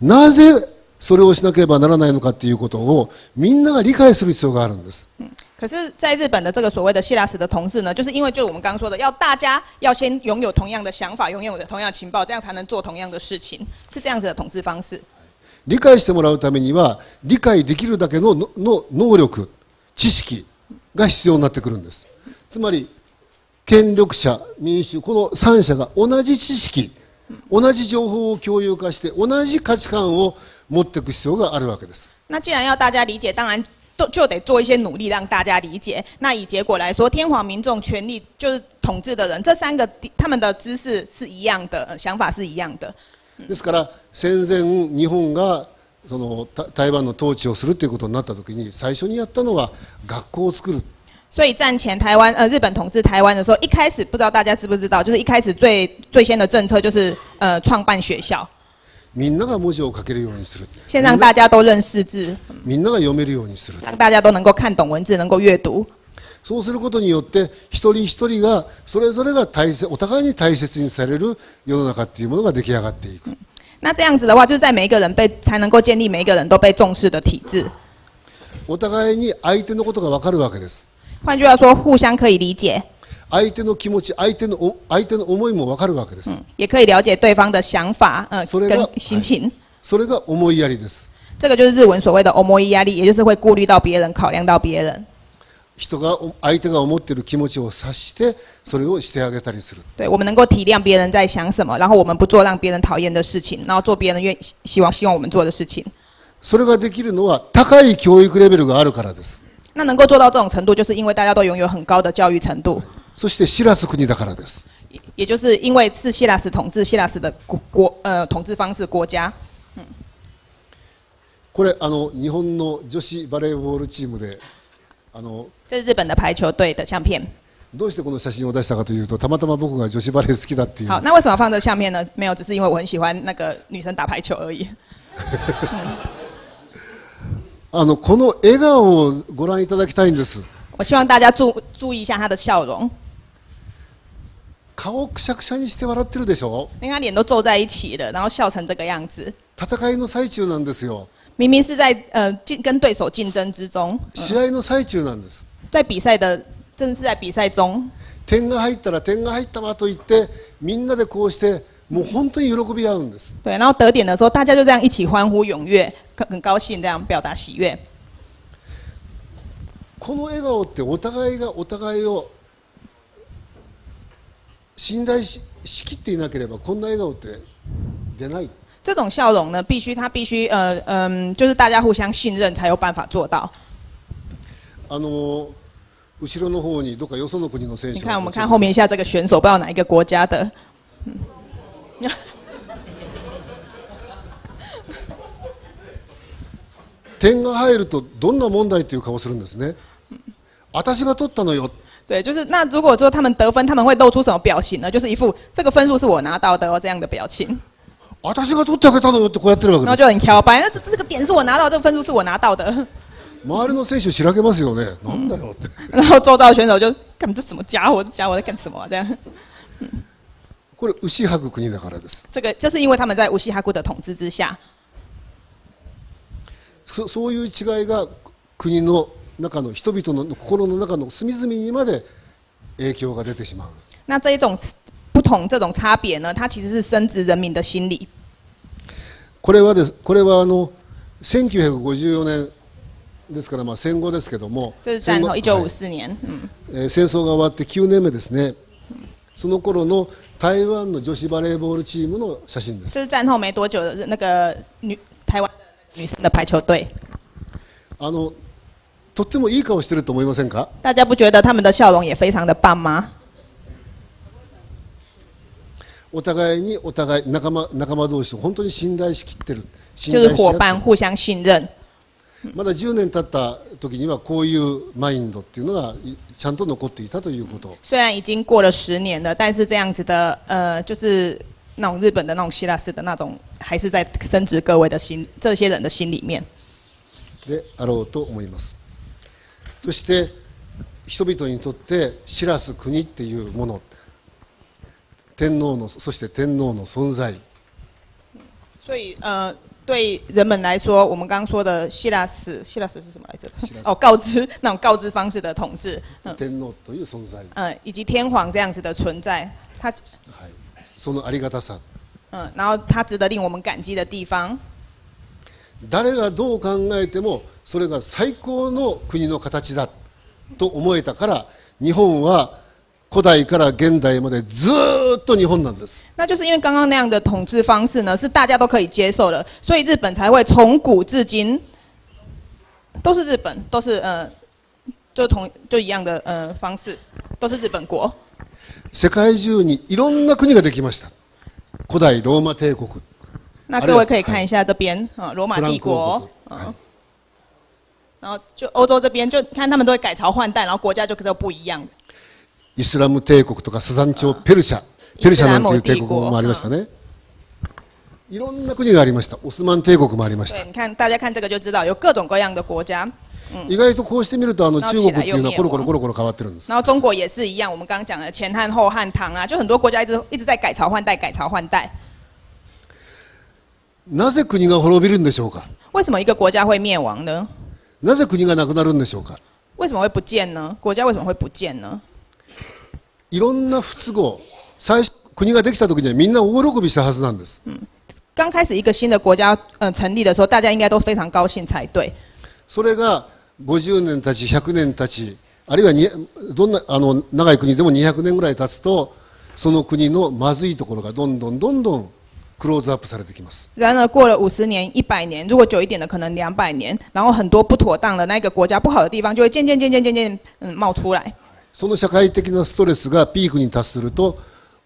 なぜそれをしなければならないのかっていうことをみんなが理解する必要があるんです。可是，在日本的这个所谓的希腊式的同志呢，就是因为就我们刚刚说的，要大家要先拥有同样的想法，拥有同样的情报，这样才能做同样的事情，是这样子的统治方式。理解してもらうためには理解できるだけののの能力知識が必要になってくるんです。つまり権力者民主この3者が同じ知識同じ情報を共有化して同じ価値観を持っていく必要があるわけです那既然要大家理解，当然都就得做一些努力让大家理解。那以结果来说，天皇、民众、权力就是统治的人，这三个他们的知识是一样的，呃想法是一样的。ですから戦前日本がそのた台湾の統治をするということになった時に最初にやったのは学校を作る所以战前台湾呃日本统治台湾的时候，一开始不知道大家知不知道，就是一开始最最先的政策就是呃创办学校， みんなが文字を書けるようにする。先让大家都认识字，みんなが読めるようにする。让大家都能够看懂文字，能够阅读。そうすることによって一人一人がそれぞれが大切お互いに大切にされる世の中っていうものが出来上がっていく。那这样子的话，就是在每一个人被才能够建立每一个人都被重视的体制。お互いに相手のことが分かるわけです。换句话说，互相可以理解，相手の気持ち相手のお相手の思いも分かるわけです、也可以了解对方的想法，呃，それが跟心情。それが思いやりです。这个就是日文所谓的 “omo 压力”，也就是会顾虑到别人，考量到别人。人がお相手が思っている気持ちを察してそれをしてあげたりする。对，我们能够体谅别人在想什么，然后我们不做让别人讨厌的事情，然后做别人愿希望希望我们做的事情。それができるのは高い教育レベルがあるからです。那能够做到这种程度，就是因为大家都拥有很高的教育程度，そしてシラス国だからです也也就是因为是希腊式统治，希腊式的国国呃统治方式国家。これあの日本の女子バレーボールチームであの这是日本的排球队的相片。どうしてこの写真を出したかというとたまたま僕が女子バレー好きだっていう好，那为什么要放这相片呢？没有，只是因为我很喜欢那个女生打排球而已。あのこの笑顔をご覧いただきたいんです 我希望大家注注意一下她的笑容，顔くしゃくしゃにして笑ってるでしょ？因为她脸都皱在一起了，然后笑成这个样子。戦いの最中なんですよ。明明是在呃竞跟对手竞争之中，試合の最中なんです。在比赛的正是在比赛中，点が入ったら点が入ったわと言ってみんなでこうしてもう本当に喜び合うんです。对，然后得点的时候，大家就这样一起欢呼踊跃，很很高兴这样表达喜悦。この笑顔ってお互いがお互いを信頼ししきっていなければこんな笑顔って出ない这种笑容呢，必须他必须呃嗯、就是大家互相信任才有办法做到。あの後ろの方にどっかよその国の選你手看，我们看后面一下这个选手，不知道哪一个国家的。点が入るとどんな問題という顔するんですね私が取ったのよ对，就是那如果说他们得分，他们会露出什么表情呢？就是一副这个分数是我拿到的哦这样的表情，私が取ってあげたのよってこうやってるわけです然后就很挑白。那这这个点是我拿到的，这个分数是我拿到的。周りの選手しらけますよねなんだよって然后周遭的选手就干这什么家伙？这家伙在干什么、啊？这样，これ牛吐く国だからです这个就是因为他们在乌西哈库的统治之下，そそういう違いが国の 中の人々の心の中の隅々にまで影響が出てしまう。那这一种不同这种差别呢，它其实是深植人民的心理。これはですこれはあの1954年ですからまあ戦後ですけども戦後一九五四年，嗯，えー戦争が終わって9年目ですね。その頃の台湾の女子バレーボールチームの写真です。这是战后没多久的那个女台湾的女生的排球队。あのとってもいい顔してると思いませんか？大家不觉得他们的笑容也非常的棒吗？お互いにお互い仲間仲間同士本当に信頼しきってる信就是頼し合って互相信任。まだ10年経った時にはこういうマインドっていうのがいちゃんと残っていたということ虽然已经过了十年了，但是这样子的呃，就是那种日本的那种希腊式的那种，还是在深植各位的心，这些人的心里面。であろうと思いますそして人々にとって知らす国っていうもの。天皇のそして天皇の存在。所以呃，对人们来说，我们刚刚说的希腊史，希腊史是什么来着？哦，告知那种告知方式的统治，嗯。天皇という存在、嗯，以及天皇这样子的存在，它はい、そのありがたさ。嗯，然后它值得令我们感激的地方。誰がどう考えてもそれが最高の国の形だと思えたから日本は古代から現代までずーっと日本なんです。那就是因为刚刚那样的统治方式呢，是大家都可以接受的，所以日本才会从古至今。都是日本，都是呃，就同就一样的呃方式，都是日本国。世界中にいろんな国ができました。古代ローマ帝国那各位可以看一下这边啊，罗马フランク帝国王，国、はい然后就欧洲这边就看他们都会改朝换代，然后国家就都不一样的。イスラム帝国とかサザン朝ペルシャペルシャなんていう帝国もありましたねいろんな国がありましたオスマン帝国もありました对，你看大家看这个就知道，有各种各样的国家。意外とこうしてみるとあの直中国っていうのは起来コロコロコロコロ変わってるんです然后中国也是一样，我们刚刚讲的前汉、后汉、唐啊，就很多国家一直一直在改朝换代、改朝换代。 なぜ国が滅びるんでしょうか？为什么一个国家会灭亡呢？なぜ国がなくなるんでしょうか？为什么会不见呢？国家为什么会不见呢？いろんな不都合最初国ができた時にはみんな大喜びしたはずなんです刚开始一个新的国家呃成立的时候，大家应该都非常高兴才对。それが50年経ち100年経ちあるいはにどんなあの長い国でも200年ぐらい経つとその国のまずいところがどんどんどんどんクローズアップされてきます然而过了五十年、一百年，如果久一点的，可能两百年，然后很多不妥当的那个国家、不好的地方，就会渐渐、渐渐、渐渐嗯冒出来。その社会的なストレスがピークに達すると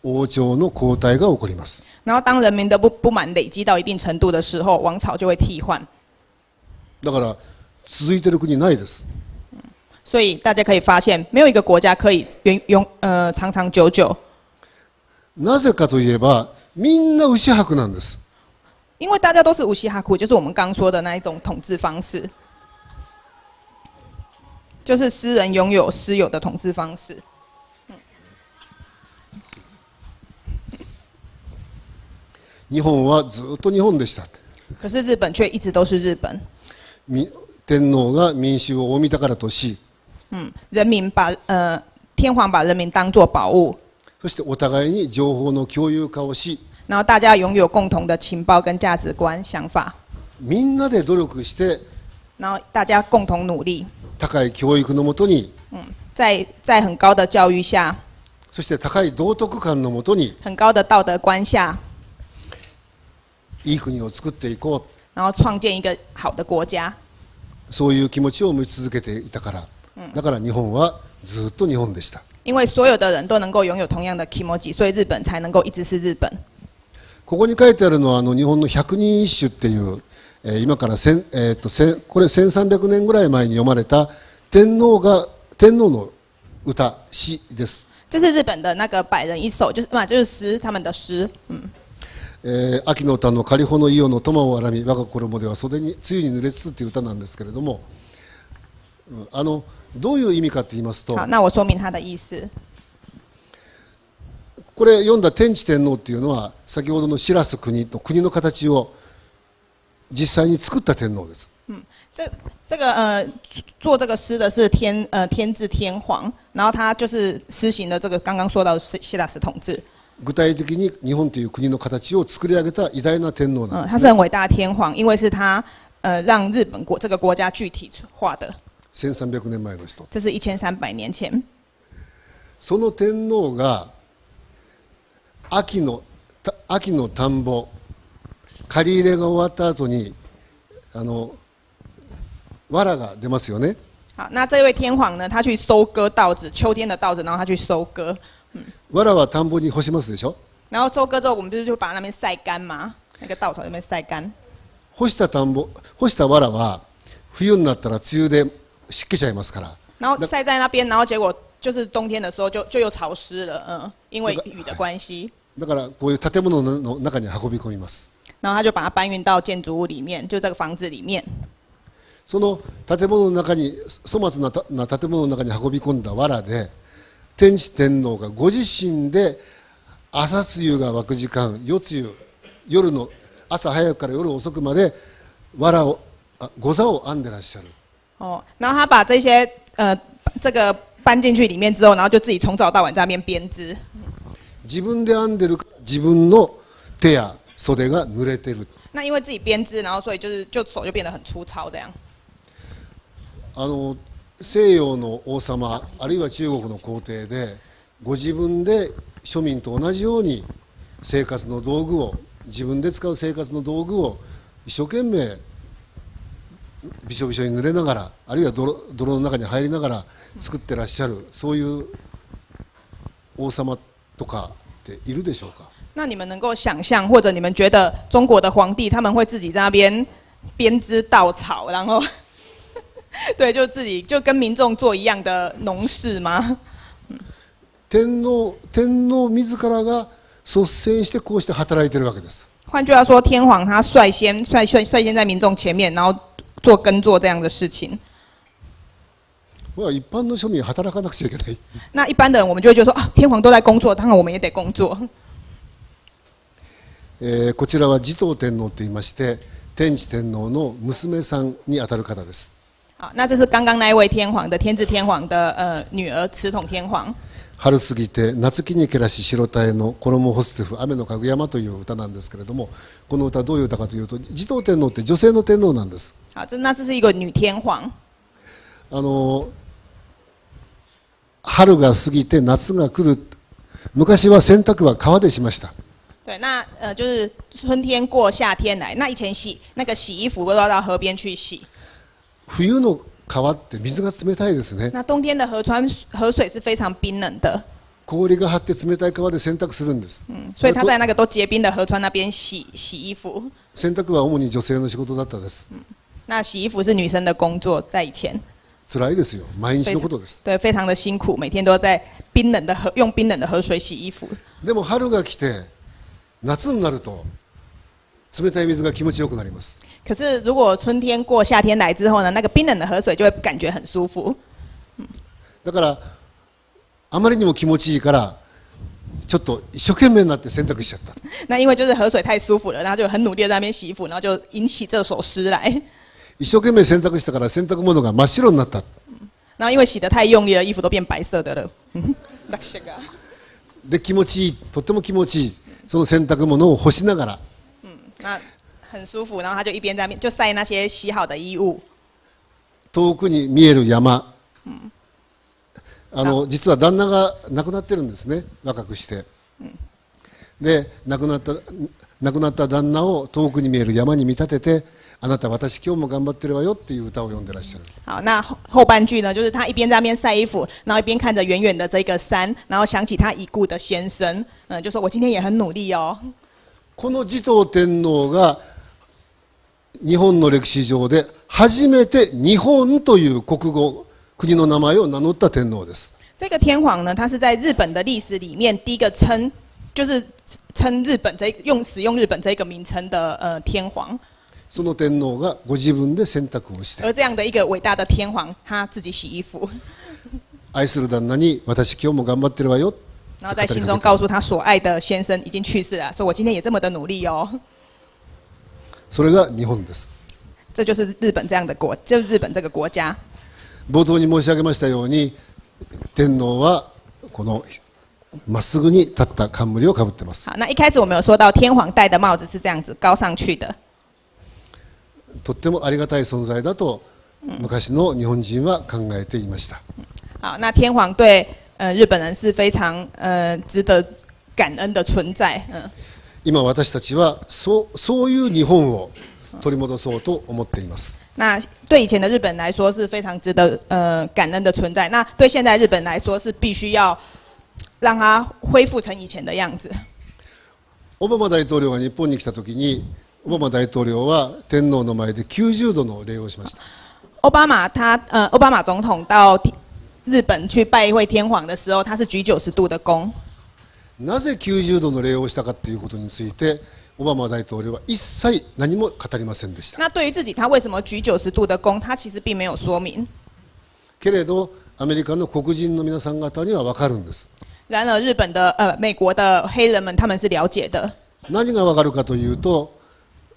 王朝の交代が起こります然后当人民的不不满累积到一定程度的时候，王朝就会替换。だから続いてる国ないです所以大家可以发现，没有一个国家可以永永呃长长久久，なぜかといえばみんな牛白なんです。因为大家都是无锡哈库，就是我们刚刚说的那一种统治方式，就是私人拥有私有的统治方式。日本はずっと日本でした。可是日本却一直都是日本。み天皇が民衆を大見宝とし。嗯，人民把呃天皇把人民当作宝物，そしてお互いに情報の共有化をし然后大家拥有共同的情报跟价值观、想法，みんなで努力して然后大家共同努力，高い教育のもとに在在很高的教育下、そして高い道徳観のもとに很高的道德观下，いい国を作っていこ然后创建一个好的国家。うそういう気持ちを持ち続けていたからだから日本はずっと日本でした因为所有的人都能够拥有同样的 kimoji，所以日本才能够一直是日本。 ここに書いてあるのはあの日本の百人一首っていう、えー今から千、えー、と千これ1300年ぐらい前に読まれた天皇が天皇の歌詩です、这是日本的那个百人一首，就是嘛，就是诗，他们的诗。嗯，えー秋の歌の仮穂の伊予の苫を荒み我が衣では袖に梅雨に濡れつつっていう歌なんですけれども、うんあのどういう意味かって言いますと好，那我说明它的意思。これ読んだ天智天皇っていうのは先ほどの知らす国と国の形を実際に作った天皇です这这个呃，做这个诗的是天呃天智天皇，然后他就是施行了这个刚刚说到的希希腊斯统治。具体的に日本という国の形を作り上げた偉大な天皇なん嗯，ですね他是很伟大的天皇，因为是他呃让日本国这个国家具体化的。1300年前の人这是一千三百年前。その天皇が秋のた秋の田んぼ。借り入れが終わった後にあの藁が出ますよね。好，那这位天皇呢，他去收割稻子，秋天的稻子，然后他去收割，藁は田んぼに干しますでしょ？然后收割之后，我们不是就把那边晒干吗？那个稻草那边晒干？干した田んぼ干した藁は冬になったら梅雨で湿気ちゃいますから。然后晒在那边，然后结果就是冬天的时候就就又潮湿了，嗯，因为雨的关系，だからこういう建物の中に運び込みます然后他就把它搬运到建筑物里面，就这个房子里面。その建物の中に粗末なたな建物の中に運び込んだ藁で天智天皇がご自身で朝露が湧く時間夜露夜の朝早くから夜遅くまで藁をあ御座を編んでらっしゃる哦，然后他把这些呃这个搬进去里面之后，然后就自己从早到晚在那边编织。自分で編んでる自分の手や袖が濡れてる那因为自己编织，然后所以就是就手就变得很粗糙这样。あの西洋の王様あるいは中国の皇帝でご自分で庶民と同じように生活の道具を自分で使う生活の道具を一生懸命びしょびしょに濡れながらあるいは泥泥の中に入りながら作ってらっしゃるそういう王様とかっているでしょうか那你们能够想象，或者你们觉得中国的皇帝他们会自己在那边编织稻草，然后对，就自己就跟民众做一样的农事吗？天皇天皇自らが率先してこうして働いてるわけです换句话说，天皇他率先率率率先在民众前面，然后做耕作这样的事情。 これは一般の庶民は働かなくちゃいけない那一般的人我们就会觉得说啊，天皇都在工作，当然我们也得工作。えーこちらは持統天皇と言いまして天智天皇の娘さんにあたる方です好，那这是刚刚那一位天皇的天智天皇的呃女儿慈统天皇。春過ぎて夏木にけらし白鯛の衣干すふ雨のかぐ山という歌なんですけれどもこの歌どういう歌かというと持統天皇って女性の天皇なんです好，这那这是一个女天皇。あの春が過ぎて夏が来る。昔は洗濯は川でしました。对，那呃就是春天过夏天来，那以前洗那个洗衣服都要到河边去洗。冬の川って水が冷たいですね。那冬天的河川河水是非常冰冷的，氷が張って冷たい川で洗濯するんです、嗯，所以他在那个都结冰的河川那边洗洗衣服。洗濯は主に女性の仕事だったです。那洗衣服是女生的工作，在以前，辛いですよ毎日のことです对，非常的辛苦，每天都在冰冷的河用冰冷的河水洗衣服。でも春が来て夏になると冷たい水が気持ちよくなります可是如果春天过夏天来之后呢，那个冰冷的河水就会感觉很舒服。だからあまりにも気持ちいいからちょっと一生懸命になって洗濯しちゃった 那因为就是河水太舒服了，然后就很努力的在那边洗衣服，然后就引起这首诗来。一生懸命洗濯したから洗濯物が真っ白になった。然后因为洗得太用力了，衣服都变白色的了。で気持ちいいとっても気持ちいいその洗濯物を干しながら。那很舒服，然后他就一边在就晒那些洗好的衣物。遠くに見える山、あの実は旦那が亡くなってるんですね。若くして、で亡くなった亡くなった旦那を遠くに見える山に見立ててあなた私今日も頑張ってるわよっていう歌を読んでらっしゃる好，那后后半句呢，就是他一边在那边晒衣服，然后一边看着远远的这个山，然后想起他已故的先生，嗯，就说我今天也很努力哦。 この持統天皇が日本の歴史上で初めて日本という国語国の名前を名乗った天皇です这个天皇呢，他是在日本的历史里面第一个称，就是称日本这用使用日本这个名称的呃天皇。 その天皇がご自分で選択をして。而这样的一个伟大的天皇，他自己洗衣服，愛する旦那に私今日も頑張ってるわよ。然后在心中告诉他所爱的先生已经去世了，说我今天也这么的努力哦。それが日本です。这就是日本这样的国，就是日本这个国家。冒頭に申し上げましたように天皇はこのまっすぐに立った冠をかぶってます。好，那一开始我们有说到天皇戴的帽子是这样子高上去的，とってもありがたい存在だと昔の日本人は考えていました。好，那天皇对呃日本人是非常呃值得感恩的存在，嗯、今私たちはそうそういう日本を取り戻そうと思っています。那对以前的日本来说是非常值得呃感恩的存在，那对现在日本来说是必须要让它恢复成以前的样子。オバマ大統領が日本に来た時にオバマ大統領は天皇の前で90度の礼をしました奥巴马他呃奥巴马总统到日本去拜会天皇的时候，他是举九十度的躬。なぜ90度の礼をしたかということについてオバマ大統領は一切何も語りませんでした那对于自己他为什么举九十度的躬，他其实并没有说明。けれどアメリカの黒人の皆さん方には分かるんです然而日本的呃美国的黑人们他们是了解的。何が分かるかというと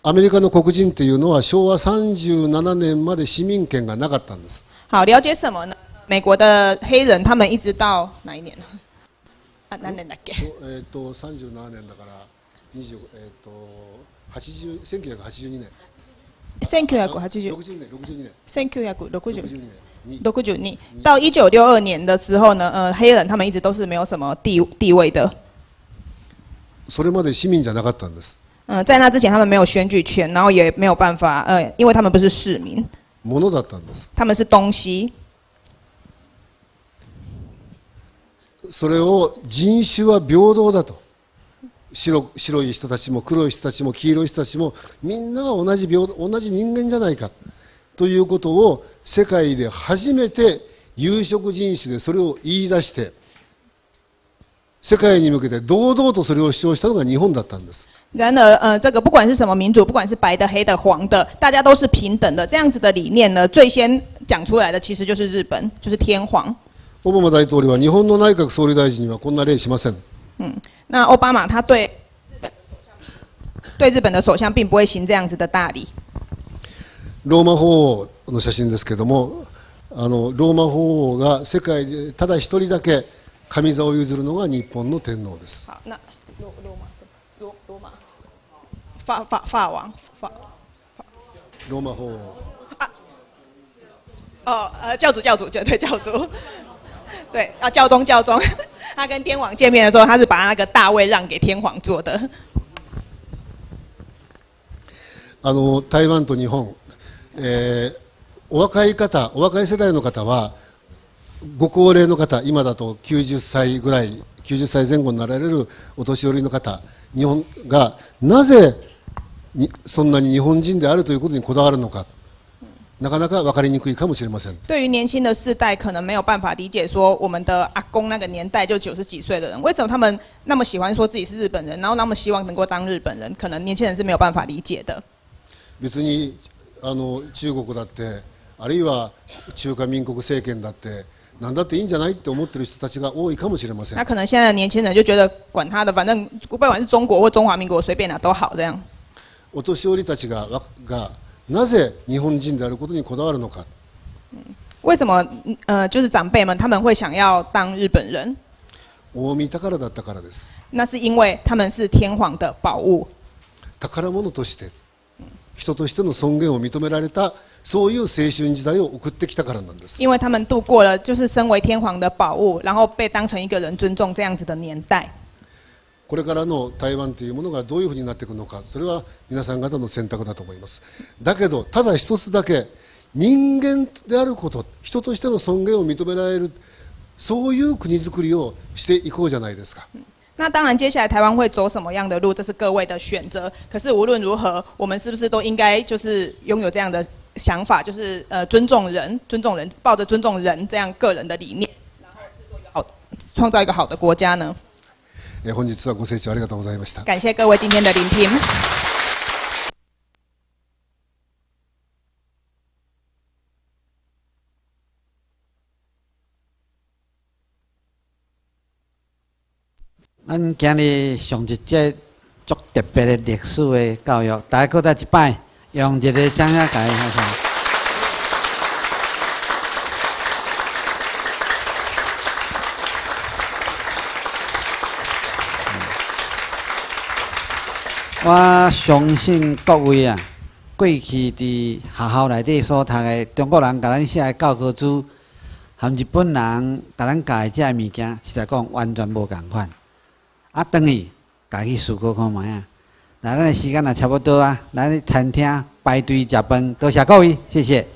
アメリカの黒人っていうのは昭和37年まで市民権がなかったんです好，了解什么？呢？美国的黑人他们一直到哪一年？啊，哪年だっけ？えー、と37年だから20、えー、と80 1982年千九百八十60年62年千九百六十62年に六十二到一九六二年的时候呢，呃，黑人他们一直都是没有什么地地位的。それまで市民じゃなかったんです嗯、在那之前他们没有选举权，然后也没有办法，呃，因为他们不是市民，ものだったんです他们是东西。それを人種は平等だと白白い人たちも黒い人たちも黄色い人たちもみんなが同じ平等同じ人間じゃないかということを世界で初めて有色人種でそれを言い出して 世界に向けて堂々とそれを主張したのが日本だったんです然而，呃，这个不管是什么民主，不管是白的、黑的、黄的，大家都是平等的。这样子的理念呢，最先讲出来的其实就是日本，就是天皇。オバマ大統領は日本の内閣総理大臣にはこんな例しません那奥巴马他对对日本的首相并不会行这样子的大礼。ローマ法王の写真ですけどもあのローマ法王が世界でただ一人だけ上座を譲るのが日本の天皇です。好，那罗罗马罗罗马法法法王法ローマ法。王哦呃教主教主对对教主对啊教宗教宗，他跟天皇见面的时候，他是把那个大位让给天皇做的。あの台湾と日本、えーお若い方お若い世代の方はご高齢の方今だと90歳ぐらい90歳前後になられるお年寄りの方日本がなぜにそんなに日本人であるということにこだわるのかなかなか分かりにくいかもしれません对于年轻的世代，可能没有办法理解说我们的阿公那个年代就九十几岁的人，为什么他们那么喜欢说自己是日本人，然后那么希望能够当日本人，可能年轻人是没有办法理解的。別にあの中国だってあるいは中華民国政権だって何だっていいんじゃないって思ってる人たちが多いかもしれません。那可能现在的年轻人就觉得管他的，反正不管是中国或中华民国，随便哪都好这样。お年寄りたちがわがなぜ日本人であることにこだわるのか。为什么呃，就是长辈们他们会想要当日本人？大見宝だったからです。那是因为他们是天皇的宝物，宝物として人としての尊厳を認められたそういう青春時代を送ってきたからなんです因为他们度过了就是身为天皇的宝物，然后被当成一个人尊重这样子的年代。これからの台湾というものがどういうふうになっていくのかそれは皆さん方の選択だと思いますだけどただ一つだけ人間であること人としての尊厳を認められるそういう国づくりをしていこうじゃないですか那那当然，接下来台湾会走什么样的路，这是各位的选择。可是无论如何，我们是不是都应该就是拥有这样的想法，就是呃尊重人，尊重人，抱着尊重人这样个人的理念，然后做一个好，创造一个好的国家呢？え本日はご清聴ありがとうございました。感谢各位今天的聆听。咱今日上一节足特别的历史的教育，大家搁再一摆， 用一个掌声甲伊好下。我相信各位啊，过去伫学校内底所读的中国人甲咱写的教科书，含日本人甲咱教的遮物件，实在讲完全无共款。啊，等于家己思考看觅啊。那咱的时间也差不多啊，咱餐厅排队食饭，多谢各位，谢谢。